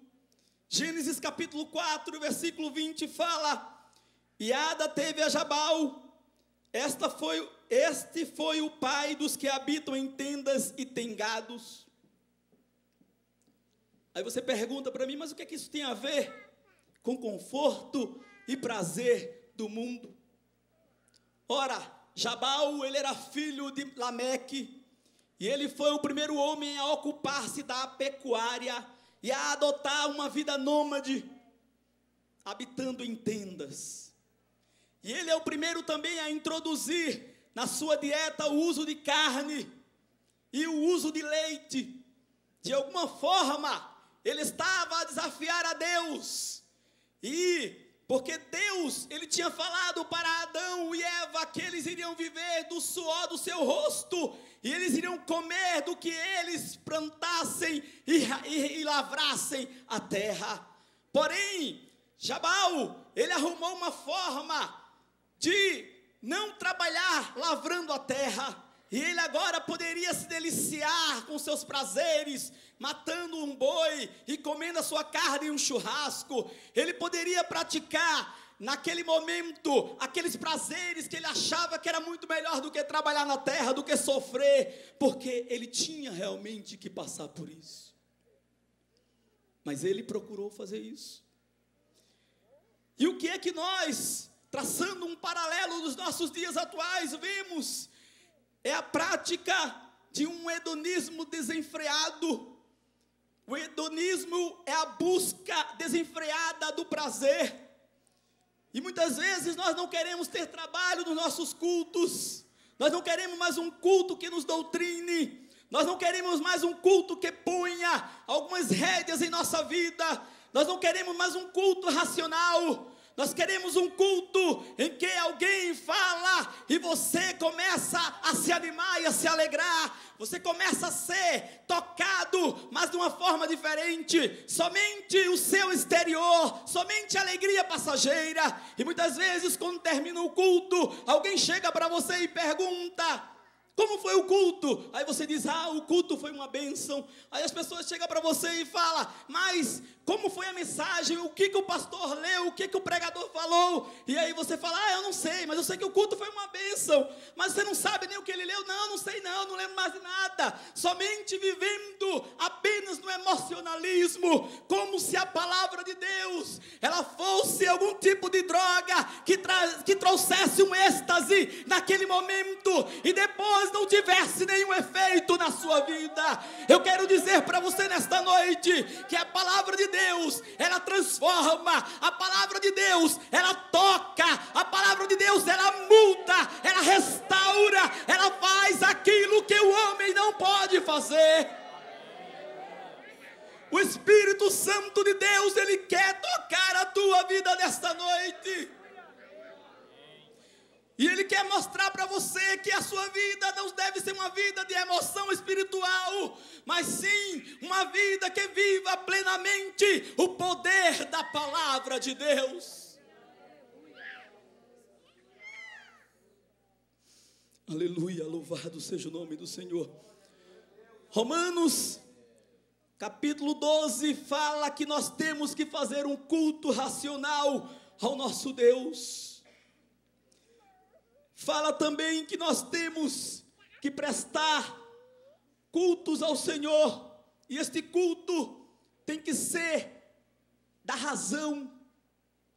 Gênesis capítulo 4, versículo 20 fala: E Ada teve a Jabal. Esta foi, este foi o pai dos que habitam em tendas e tem gados. Aí você pergunta para mim, mas o que é que isso tem a ver com conforto e prazer do mundo? Ora, Jabal, ele era filho de Lameque, e ele foi o primeiro homem a ocupar-se da pecuária e a adotar uma vida nômade, habitando em tendas. E ele é o primeiro também a introduzir na sua dieta o uso de carne e o uso de leite. De alguma forma, ele estava a desafiar a Deus. E porque Deus, ele tinha falado para Adão e Eva que eles iriam viver do suor do seu rosto, e eles iriam comer do que eles plantassem e, e, e lavrassem a terra. Porém, Jabal, ele arrumou uma forma de não trabalhar lavrando a terra, e ele agora poderia se deliciar com seus prazeres, matando um boi e comendo a sua carne em um churrasco. Ele poderia praticar naquele momento aqueles prazeres que ele achava que era muito melhor do que trabalhar na terra, do que sofrer, porque ele tinha realmente que passar por isso. Mas ele procurou fazer isso. E o que é que nós, traçando um paralelo dos nossos dias atuais, vemos? É a prática de um hedonismo desenfreado. O hedonismo é a busca desenfreada do prazer. E muitas vezes nós não queremos ter trabalho nos nossos cultos. Nós não queremos mais um culto que nos doutrine. Nós não queremos mais um culto que ponha algumas rédeas em nossa vida. Nós não queremos mais um culto racional. Nós queremos um culto em que alguém fala e você começa a se animar e a se alegrar. Você começa a ser tocado, mas de uma forma diferente. Somente o seu exterior, somente alegria passageira. E muitas vezes, quando termina o culto, alguém chega para você e pergunta: como foi o culto? Aí você diz: Ah, o culto foi uma bênção. Aí as pessoas chegam para você e falam: Mas como foi a mensagem? O que, que o pastor leu? O que, que o pregador falou? E aí você fala: Ah, eu não sei, mas eu sei que o culto foi uma bênção. Mas você não sabe nem o que ele leu? Não, não sei não, não lembro mais de nada. Somente vivendo apenas no emocionalismo, como se a palavra de Deus ela fosse algum tipo de droga que, que trouxesse um êxtase naquele momento e depois não tivesse nenhum efeito na sua vida. Eu quero dizer para você nesta noite que a palavra de Deus, ela transforma, a palavra de Deus, ela toca, a palavra de Deus, ela muda, ela restaura, ela faz aquilo que o homem não pode fazer. O Espírito Santo de Deus, ele quer tocar a tua vida nesta noite. E Ele quer mostrar para você que a sua vida não deve ser uma vida de emoção espiritual, mas sim uma vida que viva plenamente o poder da palavra de Deus. Aleluia, louvado seja o nome do Senhor. Romanos capítulo 12 fala que nós temos que fazer um culto racional ao nosso Deus. Fala também que nós temos que prestar cultos ao Senhor, e este culto tem que ser da razão.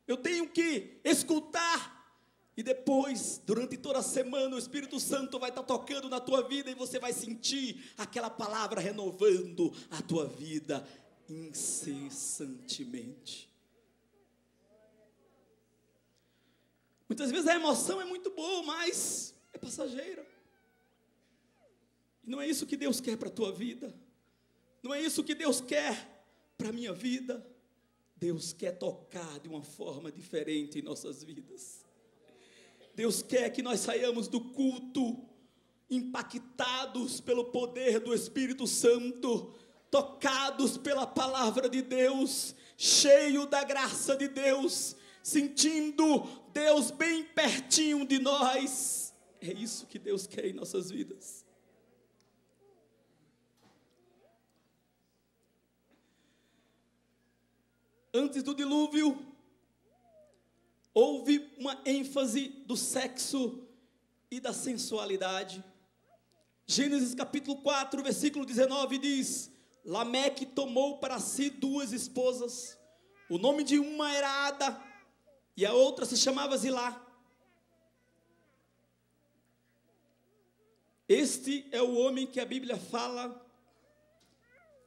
Eu tenho que escutar e depois, durante toda a semana, o Espírito Santo vai estar tocando na tua vida e você vai sentir aquela palavra renovando a tua vida incessantemente. Muitas vezes a emoção é muito boa, mas é passageira. E não é isso que Deus quer para a tua vida. Não é isso que Deus quer para a minha vida. Deus quer tocar de uma forma diferente em nossas vidas. Deus quer que nós saiamos do culto impactados pelo poder do Espírito Santo, tocados pela palavra de Deus, cheio da graça de Deus, sentindo Deus bem pertinho de nós. É isso que Deus quer em nossas vidas. Antes do dilúvio, houve uma ênfase do sexo e da sensualidade. Gênesis capítulo 4, versículo 19 diz: Lameque tomou para si duas esposas. O nome de uma era Ada e a outra se chamava Zilá. Este é o homem que a Bíblia fala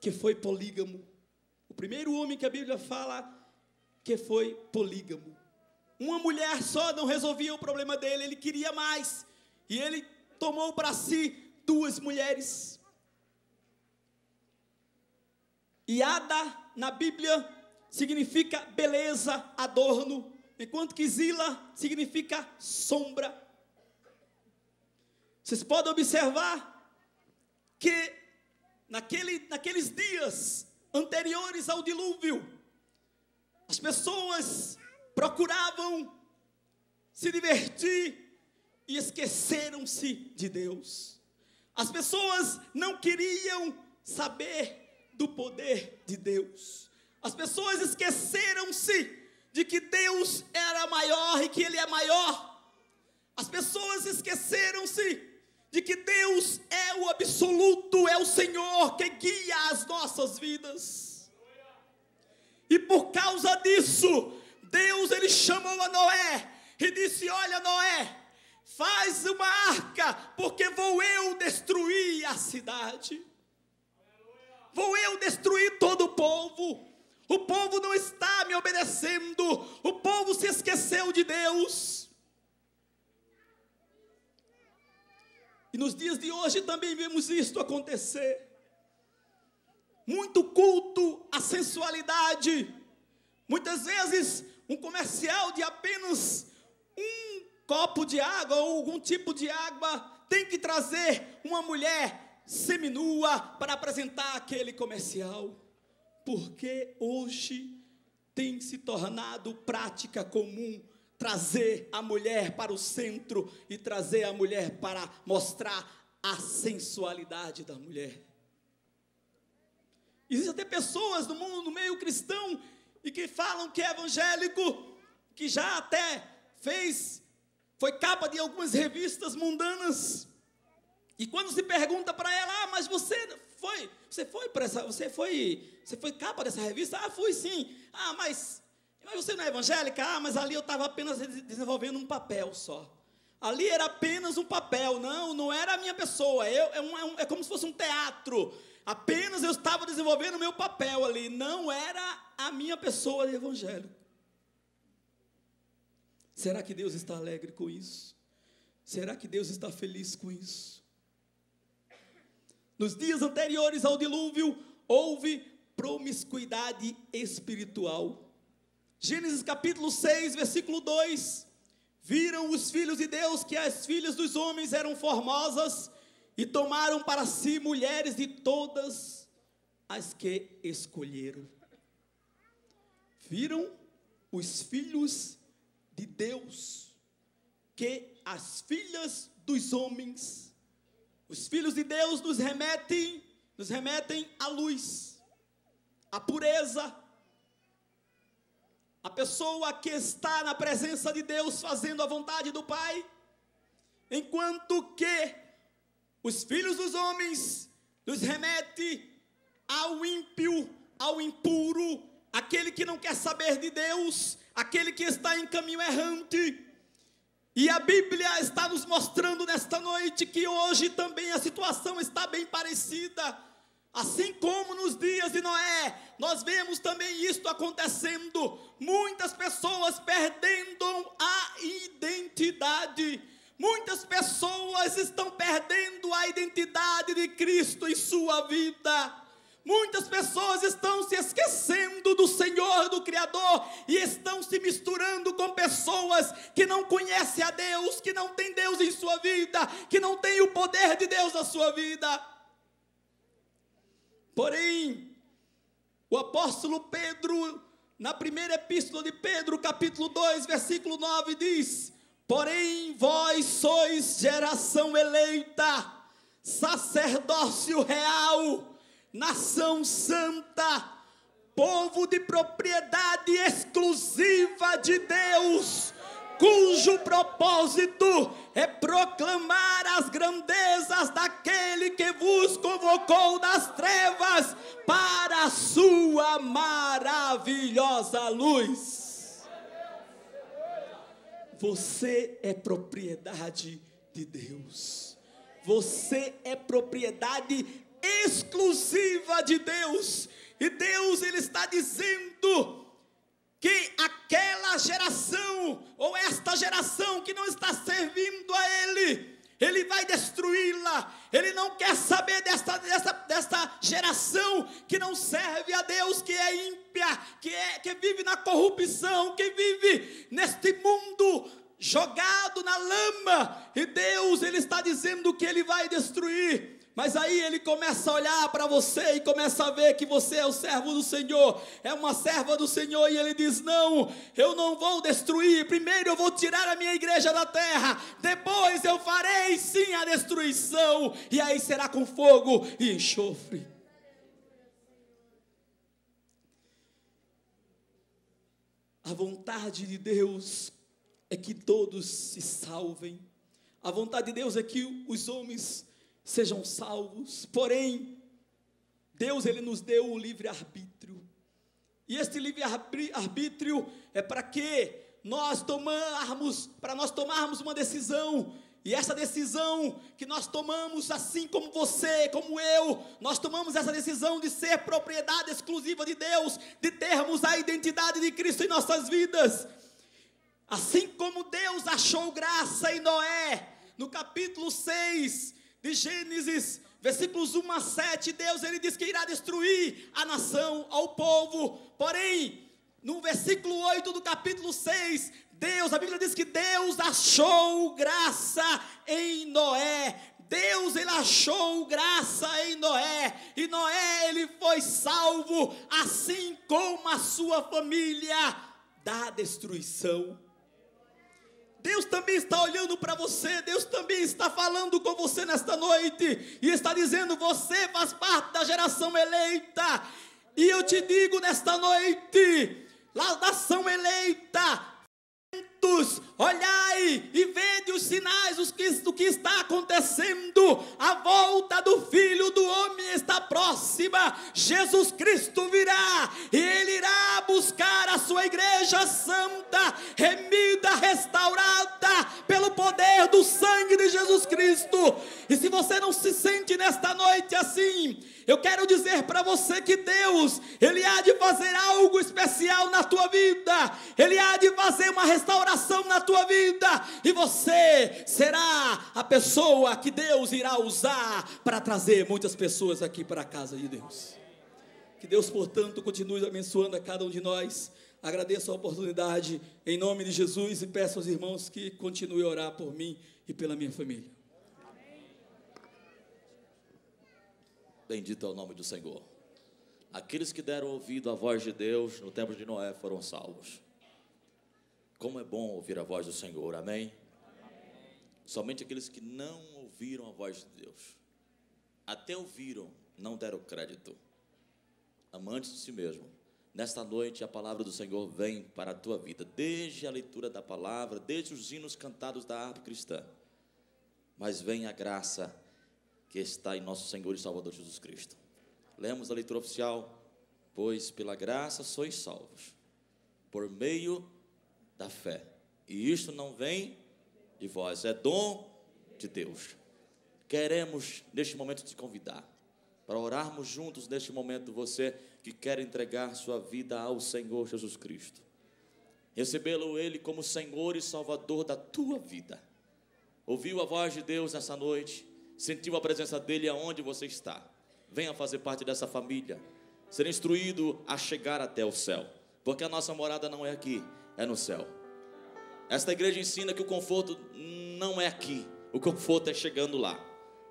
que foi polígamo. O primeiro homem que a Bíblia fala que foi polígamo. Uma mulher só não resolvia o problema dele, ele queria mais. E ele tomou para si duas mulheres. E Ada, na Bíblia, significa beleza, adorno, enquanto que Zila significa sombra. Vocês podem observar que naquele, naqueles dias anteriores ao dilúvio, as pessoas procuravam se divertir e esqueceram-se de Deus. As pessoas não queriam saber do poder de Deus. As pessoas esqueceram-se de que Deus era maior e que Ele é maior. As pessoas esqueceram-se de que Deus é o absoluto, é o Senhor que guia as nossas vidas. E por causa disso, Deus ele chamou a Noé e disse: Olha, Noé, faz uma arca, porque vou eu destruir a cidade. Vou eu destruir todo o povo. O povo não está me obedecendo. O povo se esqueceu de Deus. E nos dias de hoje também vemos isto acontecer. Muito culto à sensualidade. Muitas vezes um comercial de apenas um copo de água ou algum tipo de água tem que trazer uma mulher seminua para apresentar aquele comercial. Porque hoje tem se tornado prática comum trazer a mulher para o centro e trazer a mulher para mostrar a sensualidade da mulher. Existem até pessoas no mundo, no meio cristão, e que falam que é evangélico, que já até fez, foi capa de algumas revistas mundanas. E quando se pergunta para ela, ah, mas você foi, você foi para essa, você foi, você foi capa dessa revista? Ah, fui sim. Ah, mas, mas você não é evangélica? Ah, mas ali eu estava apenas desenvolvendo um papel só. Ali era apenas um papel, não, não era a minha pessoa. Eu, é, um, é, um, é como se fosse um teatro. Apenas eu estava desenvolvendo o meu papel ali, não era a minha pessoa de evangelho. Será que Deus está alegre com isso? Será que Deus está feliz com isso? Nos dias anteriores ao dilúvio, houve promiscuidade espiritual. Gênesis capítulo 6, versículo 2. Viram os filhos de Deus que as filhas dos homens eram formosas e tomaram para si mulheres de todas as que escolheram. Viram os filhos de Deus, que as filhas dos homens, os filhos de Deus nos remetem, nos remetem à luz, à pureza, a pessoa que está na presença de Deus fazendo a vontade do Pai, enquanto que os filhos dos homens nos remete ao ímpio, ao impuro, aquele que não quer saber de Deus, aquele que está em caminho errante. E a Bíblia está nos mostrando nesta noite que hoje também a situação está bem parecida. Assim como nos dias de Noé, nós vemos também isto acontecendo. Muitas pessoas perdendo a identidade. Muitas pessoas estão perdendo a identidade de Cristo em sua vida. Muitas pessoas estão se esquecendo do Senhor, do Criador, e estão se misturando com pessoas que não conhecem a Deus, que não têm Deus em sua vida, que não têm o poder de Deus na sua vida. Porém, o apóstolo Pedro, na primeira epístola de Pedro, capítulo 2, versículo 9, diz: Porém, vós sois geração eleita, sacerdócio real, nação santa, povo de propriedade exclusiva de Deus, cujo propósito é proclamar as grandezas daquele que vos convocou das trevas para a sua maravilhosa luz. Você é propriedade de Deus. Você é propriedade exclusiva de Deus. E Deus ele está dizendo que aquela geração ou esta geração que não está servindo a ele, ele vai destruí-la. Ele não quer saber desta, desta, desta geração que não serve a Deus, que é ímpia, que, é, que vive na corrupção, que vive neste mundo jogado na lama. E Deus, Ele está dizendo que Ele vai destruir. Mas aí ele começa a olhar para você e começa a ver que você é o servo do Senhor, é uma serva do Senhor, e ele diz: Não, eu não vou destruir. Primeiro eu vou tirar a minha igreja da terra, depois eu farei sim a destruição, e aí será com fogo e enxofre. A vontade de Deus é que todos se salvem. A vontade de Deus é que os homens sejam salvos. Porém, Deus ele nos deu o livre arbítrio. E este livre arbítrio é para que nós tomarmos, para nós tomarmos uma decisão. E essa decisão que nós tomamos, assim como você, como eu, nós tomamos essa decisão de ser propriedade exclusiva de Deus, de termos a identidade de Cristo em nossas vidas. Assim como Deus achou graça em Noé, no capítulo 6, de Gênesis, versículos 1 a 7, Deus ele diz que irá destruir a nação, ao povo. Porém, no versículo 8 do capítulo 6, Deus, a Bíblia diz que Deus achou graça em Noé. Deus ele achou graça em Noé, e Noé ele foi salvo, assim como a sua família da destruição. Deus também está olhando para você, Deus também está falando com você nesta noite, e está dizendo: você faz parte da geração eleita, e eu te digo nesta noite, nação eleita, olhai e vede os sinais do que está acontecendo. A volta do Filho do Homem está próxima. Jesus Cristo virá e ele irá buscar a sua igreja santa, remida, restaurada pelo poder do sangue de Jesus Cristo. E se você não se sente nesta noite assim, eu quero dizer para você que Deus, Ele há de fazer algo especial na tua vida, Ele há de fazer uma restauração na tua vida, e você será a pessoa que Deus irá usar para trazer muitas pessoas aqui para a casa de Deus. Que Deus, portanto, continue abençoando a cada um de nós. Agradeço a oportunidade em nome de Jesus e peço aos irmãos que continuem a orar por mim e pela minha família. Bendito é o nome do Senhor. Aqueles que deram ouvido à voz de Deus no tempo de Noé foram salvos. Como é bom ouvir a voz do Senhor, amém? Somente aqueles que não ouviram a voz de Deus, até ouviram, não deram crédito. Amantes de si mesmo, nesta noite a palavra do Senhor vem para a tua vida, desde a leitura da palavra, desde os hinos cantados da arte cristã. Mas vem a graça que está em nosso Senhor e Salvador Jesus Cristo. Lemos a leitura oficial, pois pela graça sois salvos, por meio da fé. E isto não vem de vós, é dom de Deus. Queremos neste momento te convidar para orarmos juntos neste momento, você que quer entregar sua vida ao Senhor Jesus Cristo. Recebê-lo Ele como Senhor e Salvador da tua vida. Ouviu a voz de Deus nessa noite? Sentiu a presença dEle aonde você está? Venha fazer parte dessa família. Ser instruído a chegar até o céu. Porque a nossa morada não é aqui, é no céu. Esta igreja ensina que o conforto não é aqui, o conforto é chegando lá.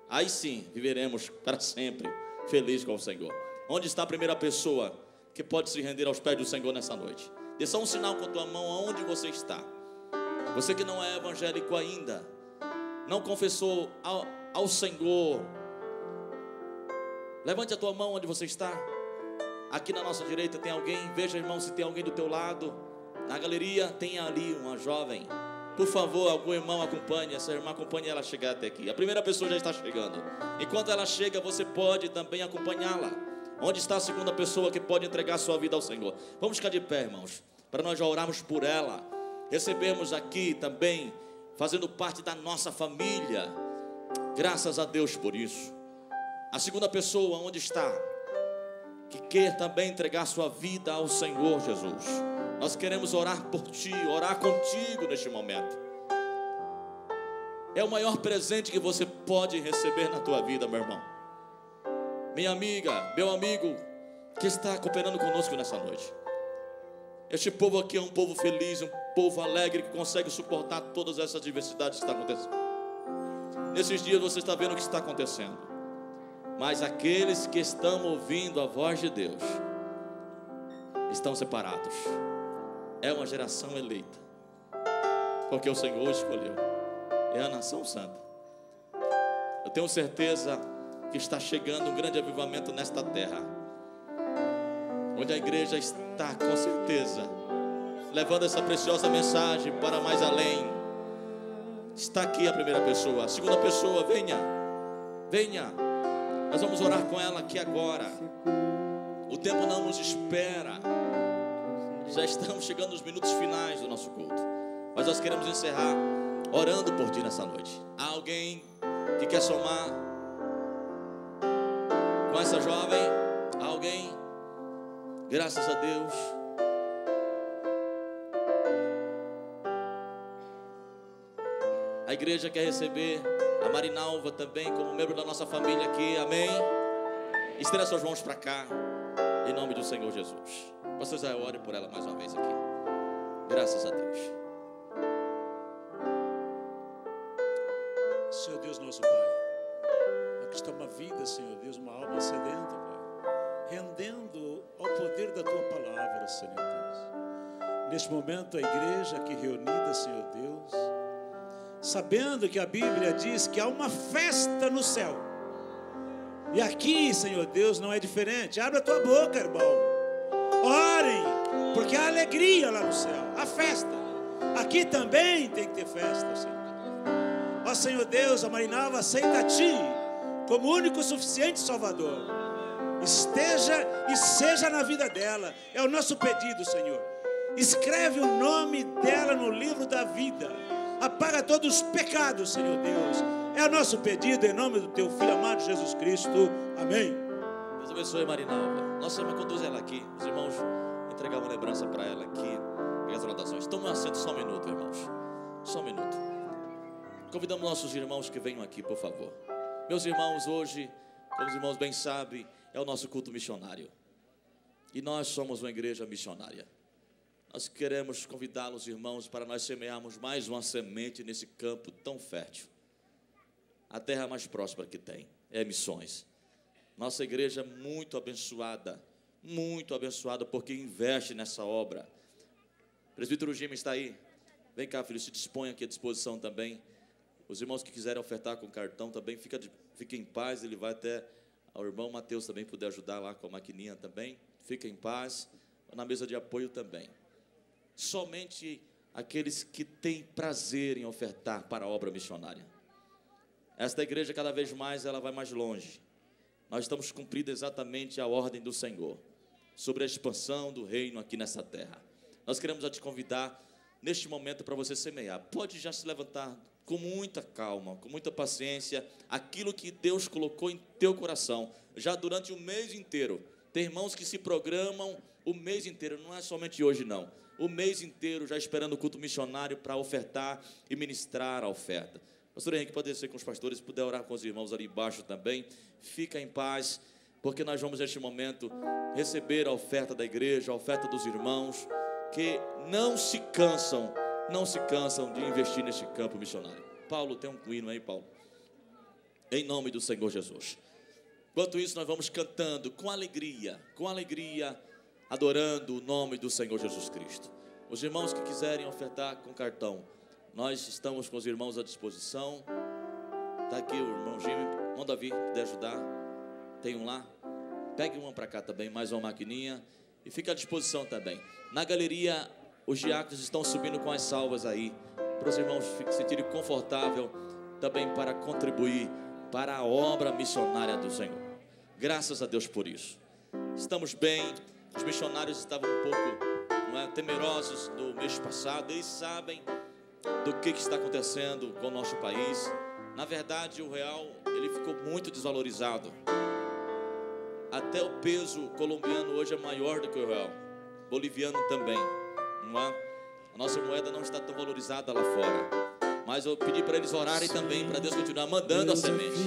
Aí sim viveremos para sempre felizes com o Senhor. Onde está a primeira pessoa que pode se render aos pés do Senhor nessa noite? Dê só um sinal com a tua mão aonde você está. Você que não é evangélico ainda, não confessou ao, ao Senhor. Levante a tua mão onde você está. Aqui na nossa direita tem alguém. Veja, irmão, se tem alguém do teu lado. Na galeria tem ali uma jovem. Por favor, algum irmão acompanhe, essa irmã acompanhe ela chegar até aqui. A primeira pessoa já está chegando. Enquanto ela chega, você pode também acompanhá-la. Onde está a segunda pessoa que pode entregar sua vida ao Senhor? Vamos ficar de pé, irmãos, para nós orarmos por ela. Recebermos aqui também, fazendo parte da nossa família. Graças a Deus por isso. A segunda pessoa, onde está? Que quer também entregar sua vida ao Senhor Jesus. Nós queremos orar por ti, orar contigo neste momento. É o maior presente que você pode receber na tua vida, meu irmão. Minha amiga, meu amigo, que está cooperando conosco nessa noite. Este povo aqui é um povo feliz, um povo alegre que consegue suportar todas essas diversidades que estão acontecendo. Nesses dias você está vendo o que está acontecendo. Mas aqueles que estão ouvindo a voz de Deus estão separados é uma geração eleita, porque o Senhor escolheu, é a nação santa. Eu tenho certeza que está chegando um grande avivamento nesta terra, onde a igreja está com certeza levando essa preciosa mensagem para mais além. Está aqui a primeira pessoa, a segunda pessoa, venha, venha, nós vamos orar com ela aqui agora. O tempo não nos espera já estamos chegando nos minutos finais do nosso culto. Mas nós queremos encerrar orando por ti nessa noite. Há alguém que quer somar com essa jovem? Há alguém? Graças a Deus. A igreja quer receber a Marinalva também como membro da nossa família aqui. Amém? Estenda suas mãos para cá. Em nome do Senhor Jesus. Pastor Zé, ore por ela mais uma vez aqui. Graças a Deus. Senhor Deus, nosso Pai, aqui está uma vida, Senhor Deus, uma alma sedenta, Pai, rendendo ao poder da Tua palavra, Senhor Deus. Neste momento, a igreja aqui reunida, Senhor Deus, sabendo que a Bíblia diz que há uma festa no céu. E aqui, Senhor Deus, não é diferente. Abre a tua boca, irmão. Orem, porque há alegria lá no céu, há festa. Aqui também tem que ter festa, Senhor. Ó Senhor Deus, a Marinalva aceita a Ti como único suficiente Salvador. Esteja e seja na vida dela. É o nosso pedido, Senhor. Escreve o nome dela no livro da vida. Apaga todos os pecados, Senhor Deus. É o nosso pedido em nome do Teu Filho amado Jesus Cristo. Amém. Deus abençoe, Marinalva. Nossa irmã conduz ela aqui. Os irmãos entregar uma lembrança para ela aqui. As anotações. Tome um assento só um minuto, irmãos. Só um minuto. Convidamos nossos irmãos que venham aqui, por favor. Meus irmãos, hoje, como os irmãos bem sabem, é o nosso culto missionário. E nós somos uma igreja missionária. Nós queremos convidá-los, irmãos, para nós semearmos mais uma semente nesse campo tão fértil. A terra mais próspera que tem é missões. Nossa igreja é muito abençoada, muito abençoada porque investe nessa obra. Presbítero Jimmy está aí. Vem cá, filho, se dispõe aqui à disposição também. Os irmãos que quiserem ofertar com cartão também, fica, fica em paz. Ele vai até ao irmão Mateus também puder ajudar lá com a maquininha também. Fica em paz. Na mesa de apoio também. Somente aqueles que têm prazer em ofertar para a obra missionária. Esta igreja cada vez mais ela vai mais longe. Nós estamos cumprindo exatamente a ordem do Senhor sobre a expansão do reino aqui nessa terra. Nós queremos te convidar neste momento para você semear. Pode já se levantar com muita calma, com muita paciência, aquilo que Deus colocou em teu coração, já durante o mês inteiro. Tem irmãos que se programam o mês inteiro, não é somente hoje não. O mês inteiro já esperando o culto missionário para ofertar e ministrar a oferta. Pastor Henrique, pode ser com os pastores, puder orar com os irmãos ali embaixo também. Fica em paz, porque nós vamos neste momento receber a oferta da igreja, a oferta dos irmãos que não se cansam, não se cansam de investir neste campo missionário. Paulo, tem um hino aí, Paulo. Em nome do Senhor Jesus. Enquanto isso, nós vamos cantando com alegria, com alegria, adorando o nome do Senhor Jesus Cristo. Os irmãos que quiserem ofertar com cartão, nós estamos com os irmãos à disposição. Está aqui o irmão Jimmy, irmão Davi, puder ajudar. Tem um lá. Pegue uma para cá também, mais uma maquininha. E fica à disposição também. Na galeria, os diáconos estão subindo com as salvas aí, para os irmãos se sentirem confortável também para contribuir para a obra missionária do Senhor. Graças a Deus por isso. Estamos bem. Os missionários estavam um pouco é, temerosos do mês passado. Eles sabem do que, que está acontecendo com o nosso país. Na verdade, o real ele ficou muito desvalorizado. Até o peso colombiano hoje é maior do que o real. Boliviano também, não é? A nossa moeda não está tão valorizada lá fora. Mas eu pedi para eles orarem também, para Deus continuar mandando a semente.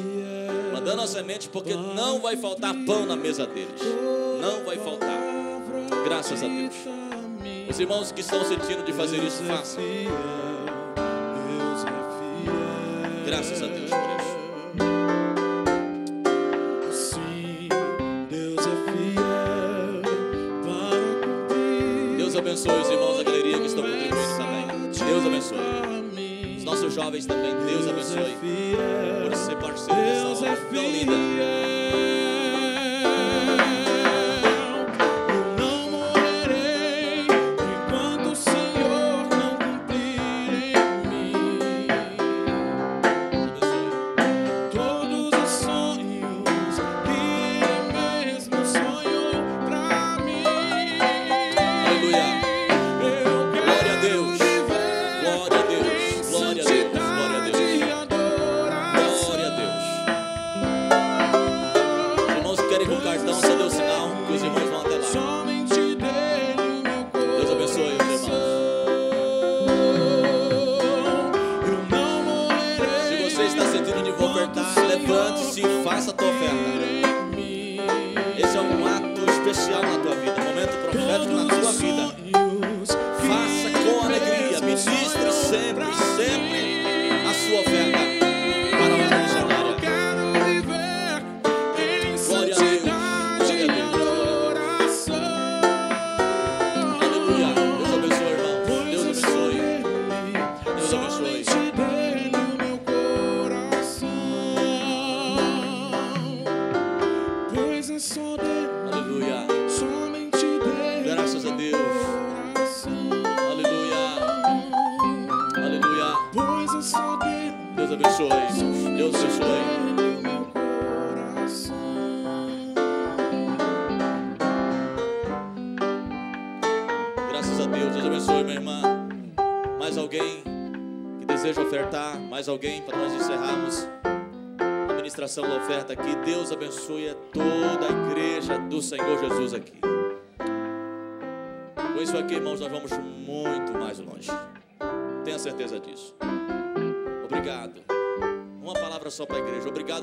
Mandando a semente, porque não vai faltar pão na mesa deles. Não vai faltar. Graças a Deus. Os irmãos que estão sentindo de fazer isso, façam. Graças a Deus por isso. Deus abençoe os irmãos da galeria que estão contribuindo também. Deus abençoe. Os nossos jovens também, Deus abençoe. Por ser parceiro dessa obra tão linda.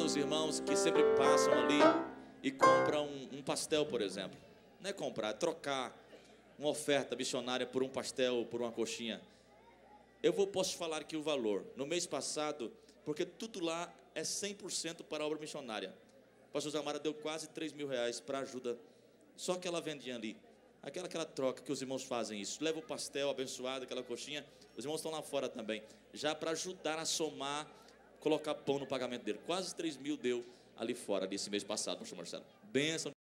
nossos irmãos que sempre passam ali e compram um, um pastel, por exemplo. Não é comprar, é trocar uma oferta missionária por um pastel, por uma coxinha. Eu vou, posso falar aqui o valor. No mês passado, porque tudo lá é 100% para a obra missionária. O pastor Zamara deu quase 3 mil reais para ajuda. Só aquela vendinha ali. Aquela, aquela troca que os irmãos fazem isso. Leva o pastel abençoado, aquela coxinha. Os irmãos estão lá fora também. Já para ajudar a somar colocar pão no pagamento dele. Quase 3 mil deu ali fora, desse mês passado, pastor Marcelo. Bênção.